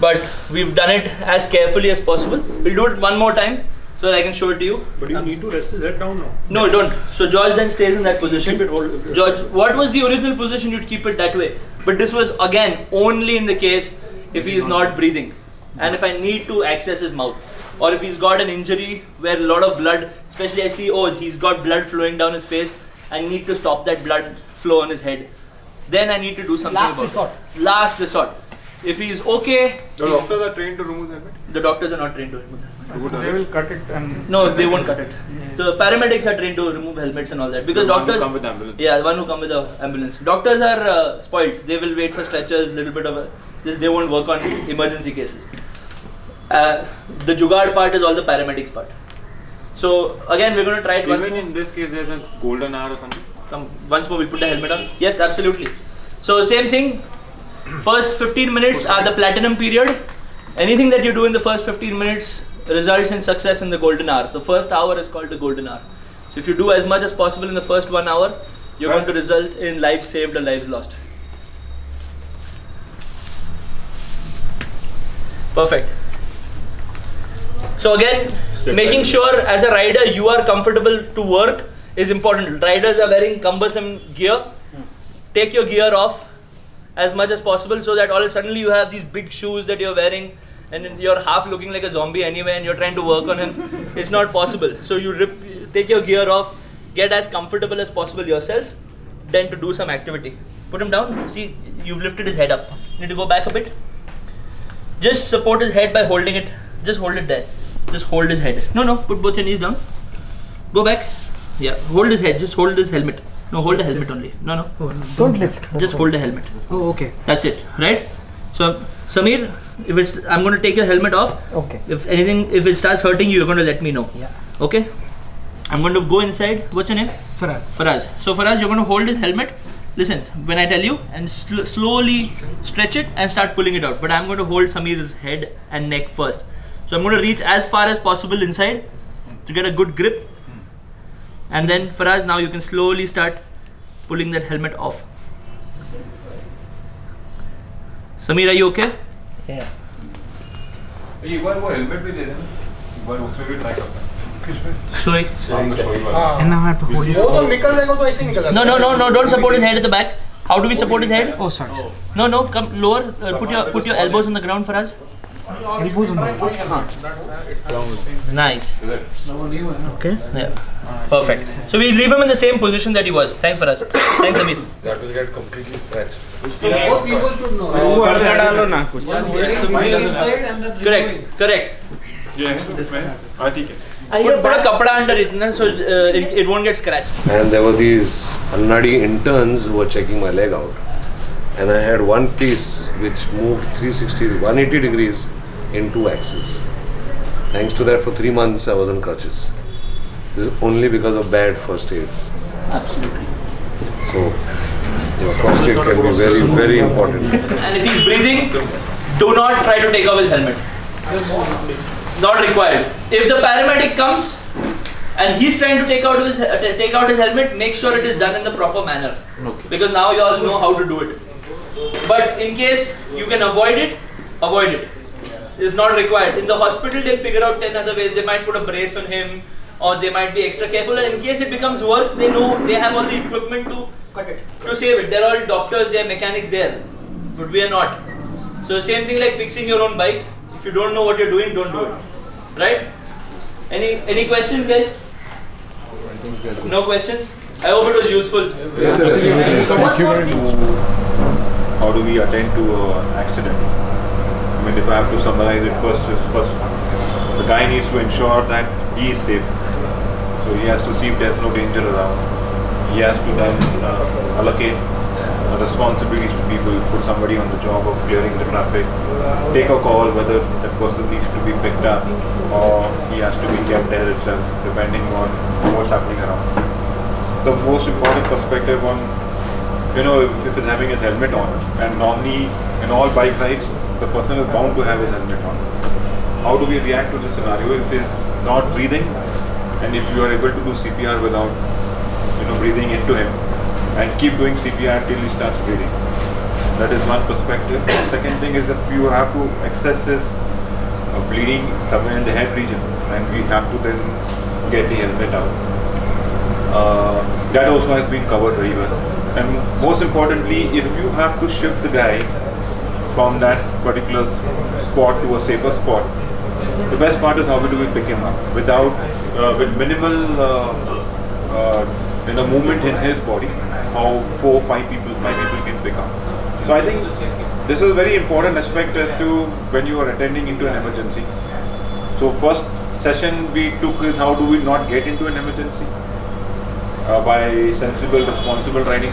[SPEAKER 1] But we've done it as carefully as possible. We'll do it one more time so I can show it to you.
[SPEAKER 5] But you need to rest his head down now.
[SPEAKER 1] No, don't. So George then stays in that position.
[SPEAKER 5] Keep it hold.
[SPEAKER 1] George, what was the original position? You'd keep it that way. But this was again only in the case if he is not breathing, and if I need to access his mouth, or if he's got an injury where a lot of blood, especially I see, oh, he's got blood flowing down his face. I need to stop that blood flow on his head. Then I need to do something
[SPEAKER 9] Last
[SPEAKER 1] about
[SPEAKER 9] resort.
[SPEAKER 1] it. Last resort. If he's okay,
[SPEAKER 5] The doctors are trained to remove the helmet.
[SPEAKER 1] the doctors are not trained to remove that.
[SPEAKER 9] They will cut it and
[SPEAKER 1] No, they won't cut it. So paramedics are trained to remove helmets and all that because doctors.
[SPEAKER 5] come with ambulance.
[SPEAKER 1] Yeah, the one who come with the ambulance. Doctors are uh, spoiled. They will wait for stretchers, little bit of a, this. They won't work on emergency cases. Uh, the jugaad part is all the paramedics part. So again, we're going to try it once
[SPEAKER 5] Even
[SPEAKER 1] more.
[SPEAKER 5] in this case, there's a golden hour or something.
[SPEAKER 1] Come, once more, we'll put the helmet on. Yes, absolutely. So same thing. First 15 minutes are the platinum period. Anything that you do in the first 15 minutes results in success in the golden hour. The first hour is called the golden hour. So if you do as much as possible in the first one hour, you're going to result in lives saved or lives lost. Perfect. So again, making sure as a rider you are comfortable to work is important. Riders are wearing cumbersome gear. Hmm. Take your gear off as much as possible so that all of a sudden you have these big shoes that you're wearing and you're half looking like a zombie anyway and you're trying to work on him. It's not possible. So you rip, take your gear off, get as comfortable as possible yourself, then to do some activity. Put him down. See, you've lifted his head up. Need to go back a bit. Just support his head by holding it. Just hold it there. Just hold his head. No, no. Put both your knees down. Go back. Yeah. Hold his head. Just hold his helmet. No, hold the helmet only. No, oh, no.
[SPEAKER 9] don't lift.
[SPEAKER 1] Just hold the helmet.
[SPEAKER 9] Oh, okay.
[SPEAKER 1] That's it. Right? So, Samir, if it's, I'm going to take your helmet off.
[SPEAKER 9] Okay.
[SPEAKER 1] If anything, if it starts hurting you, you're going to let me know.
[SPEAKER 9] Yeah.
[SPEAKER 1] Okay? I'm going to go inside. What's your name?
[SPEAKER 9] Faraz.
[SPEAKER 1] Faraz. So Faraz, you're going to hold his helmet. Listen, when I tell you, and sl- slowly stretch it and start pulling it out. But I'm going to hold Samir's head and neck first. So I'm going to reach as far as possible inside to get a good grip. And then Faraz, now you can slowly start pulling that helmet off. Samir, are you okay?
[SPEAKER 9] Yeah.
[SPEAKER 5] एक बार वो helmet भी दे देना एक बार उसमें भी try करता
[SPEAKER 1] Sorry.
[SPEAKER 5] हूँ
[SPEAKER 9] हाँ।
[SPEAKER 12] And now I have to hold it.
[SPEAKER 9] वो तो निकल जाएगा तो ऐसे निकल जाएगा
[SPEAKER 1] No, no, no, no. Don't support his head at the back. How do we support his head?
[SPEAKER 12] Oh, sorry.
[SPEAKER 1] No, no. Come lower. Uh, put your put your elbows on the ground,
[SPEAKER 12] for the
[SPEAKER 1] Nice.
[SPEAKER 12] Okay.
[SPEAKER 1] Yeah. Perfect. So we leave him in the same position that he was. Thanks Faraz. Thanks, Amit.
[SPEAKER 3] That will get completely scratched.
[SPEAKER 10] Yeah, people should know.
[SPEAKER 1] Correct. Correct. Put, put a kapda under it, so uh, it, won't get scratched.
[SPEAKER 13] And there were these Annadi interns who were checking my leg out. And I had one piece which moved 360, 180 degrees in two axes. Thanks to that, for three months I was on crutches. This is only because of bad first aid.
[SPEAKER 1] Absolutely.
[SPEAKER 13] So, the first aid can be very, very important.
[SPEAKER 1] And if he's breathing, do not try to take off his helmet. Not required. If the paramedic comes and he's trying to take out his uh, take out his helmet, make sure it is done in the proper manner. Okay. Because now you all know how to do it. But in case you can avoid it, avoid it. It's not required. In the hospital, they'll figure out 10 other ways. They might put a brace on him or they might be extra careful. And in case it becomes worse, they know they have all the equipment to
[SPEAKER 2] Cut it.
[SPEAKER 1] to save it. They're all doctors, they're mechanics there. But we are not. So same thing like fixing your own bike. If you don't know what you're doing, don't do it. Right? Any any questions guys? No questions? I hope it was useful.
[SPEAKER 7] Yes, sir.
[SPEAKER 4] Thank you very much.
[SPEAKER 7] How do we attend to an accident? I mean, if I have to summarize it first, first, the guy needs to ensure that he is safe. So he has to see if there's no danger around. He has to then uh, allocate responsibilities to people, put somebody on the job of clearing the traffic, take a call whether that person needs to be picked up or he has to be kept there itself, depending on what's happening around. The most important perspective on you know, if, if he's having his helmet on, and normally in all bike rides, the person is bound to have his helmet on. How do we react to this scenario if he's not breathing, and if you are able to do CPR without, you know, breathing into him, and keep doing CPR till he starts breathing? That is one perspective. Second thing is that you have to access his uh, bleeding somewhere in the head region, and we have to then get the helmet out. Uh, that also has been covered very well. And most importantly, if you have to shift the guy from that particular spot to a safer spot, the best part is how do we pick him up without, uh, with minimal, uh, uh, you know, movement in his body. How four, five people, five people can pick up. So I think this is a very important aspect as to when you are attending into an emergency. So first session we took is how do we not get into an emergency uh, by sensible, responsible riding,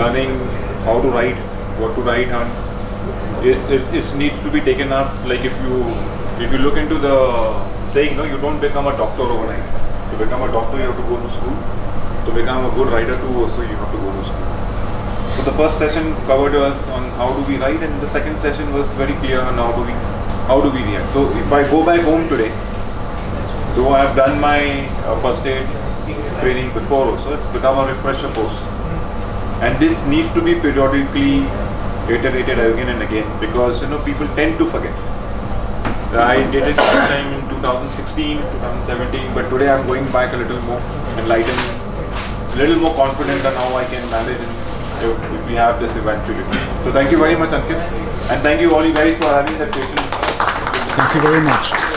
[SPEAKER 7] learning how to ride, what to ride on. It, it, it needs to be taken up. Like if you if you look into the saying, no, you don't become a doctor overnight. To become a doctor, you have to go to school. To become a good rider, too, also you have to go to school. So the first session covered us on how do we ride, and the second session was very clear on how do we how do we react. So if I go back home today, though I have done my uh, first aid training before also, it's become a refresher course. And this needs to be periodically iterated again and again because you know people tend to forget. Uh, I did it last time in 2016, 2017, but today I'm going back a little more enlightened, a little more confident on how I can manage if, if we have this eventually. So thank you very much, Ankit, and thank you all you guys for having that patience.
[SPEAKER 4] Thank you very much.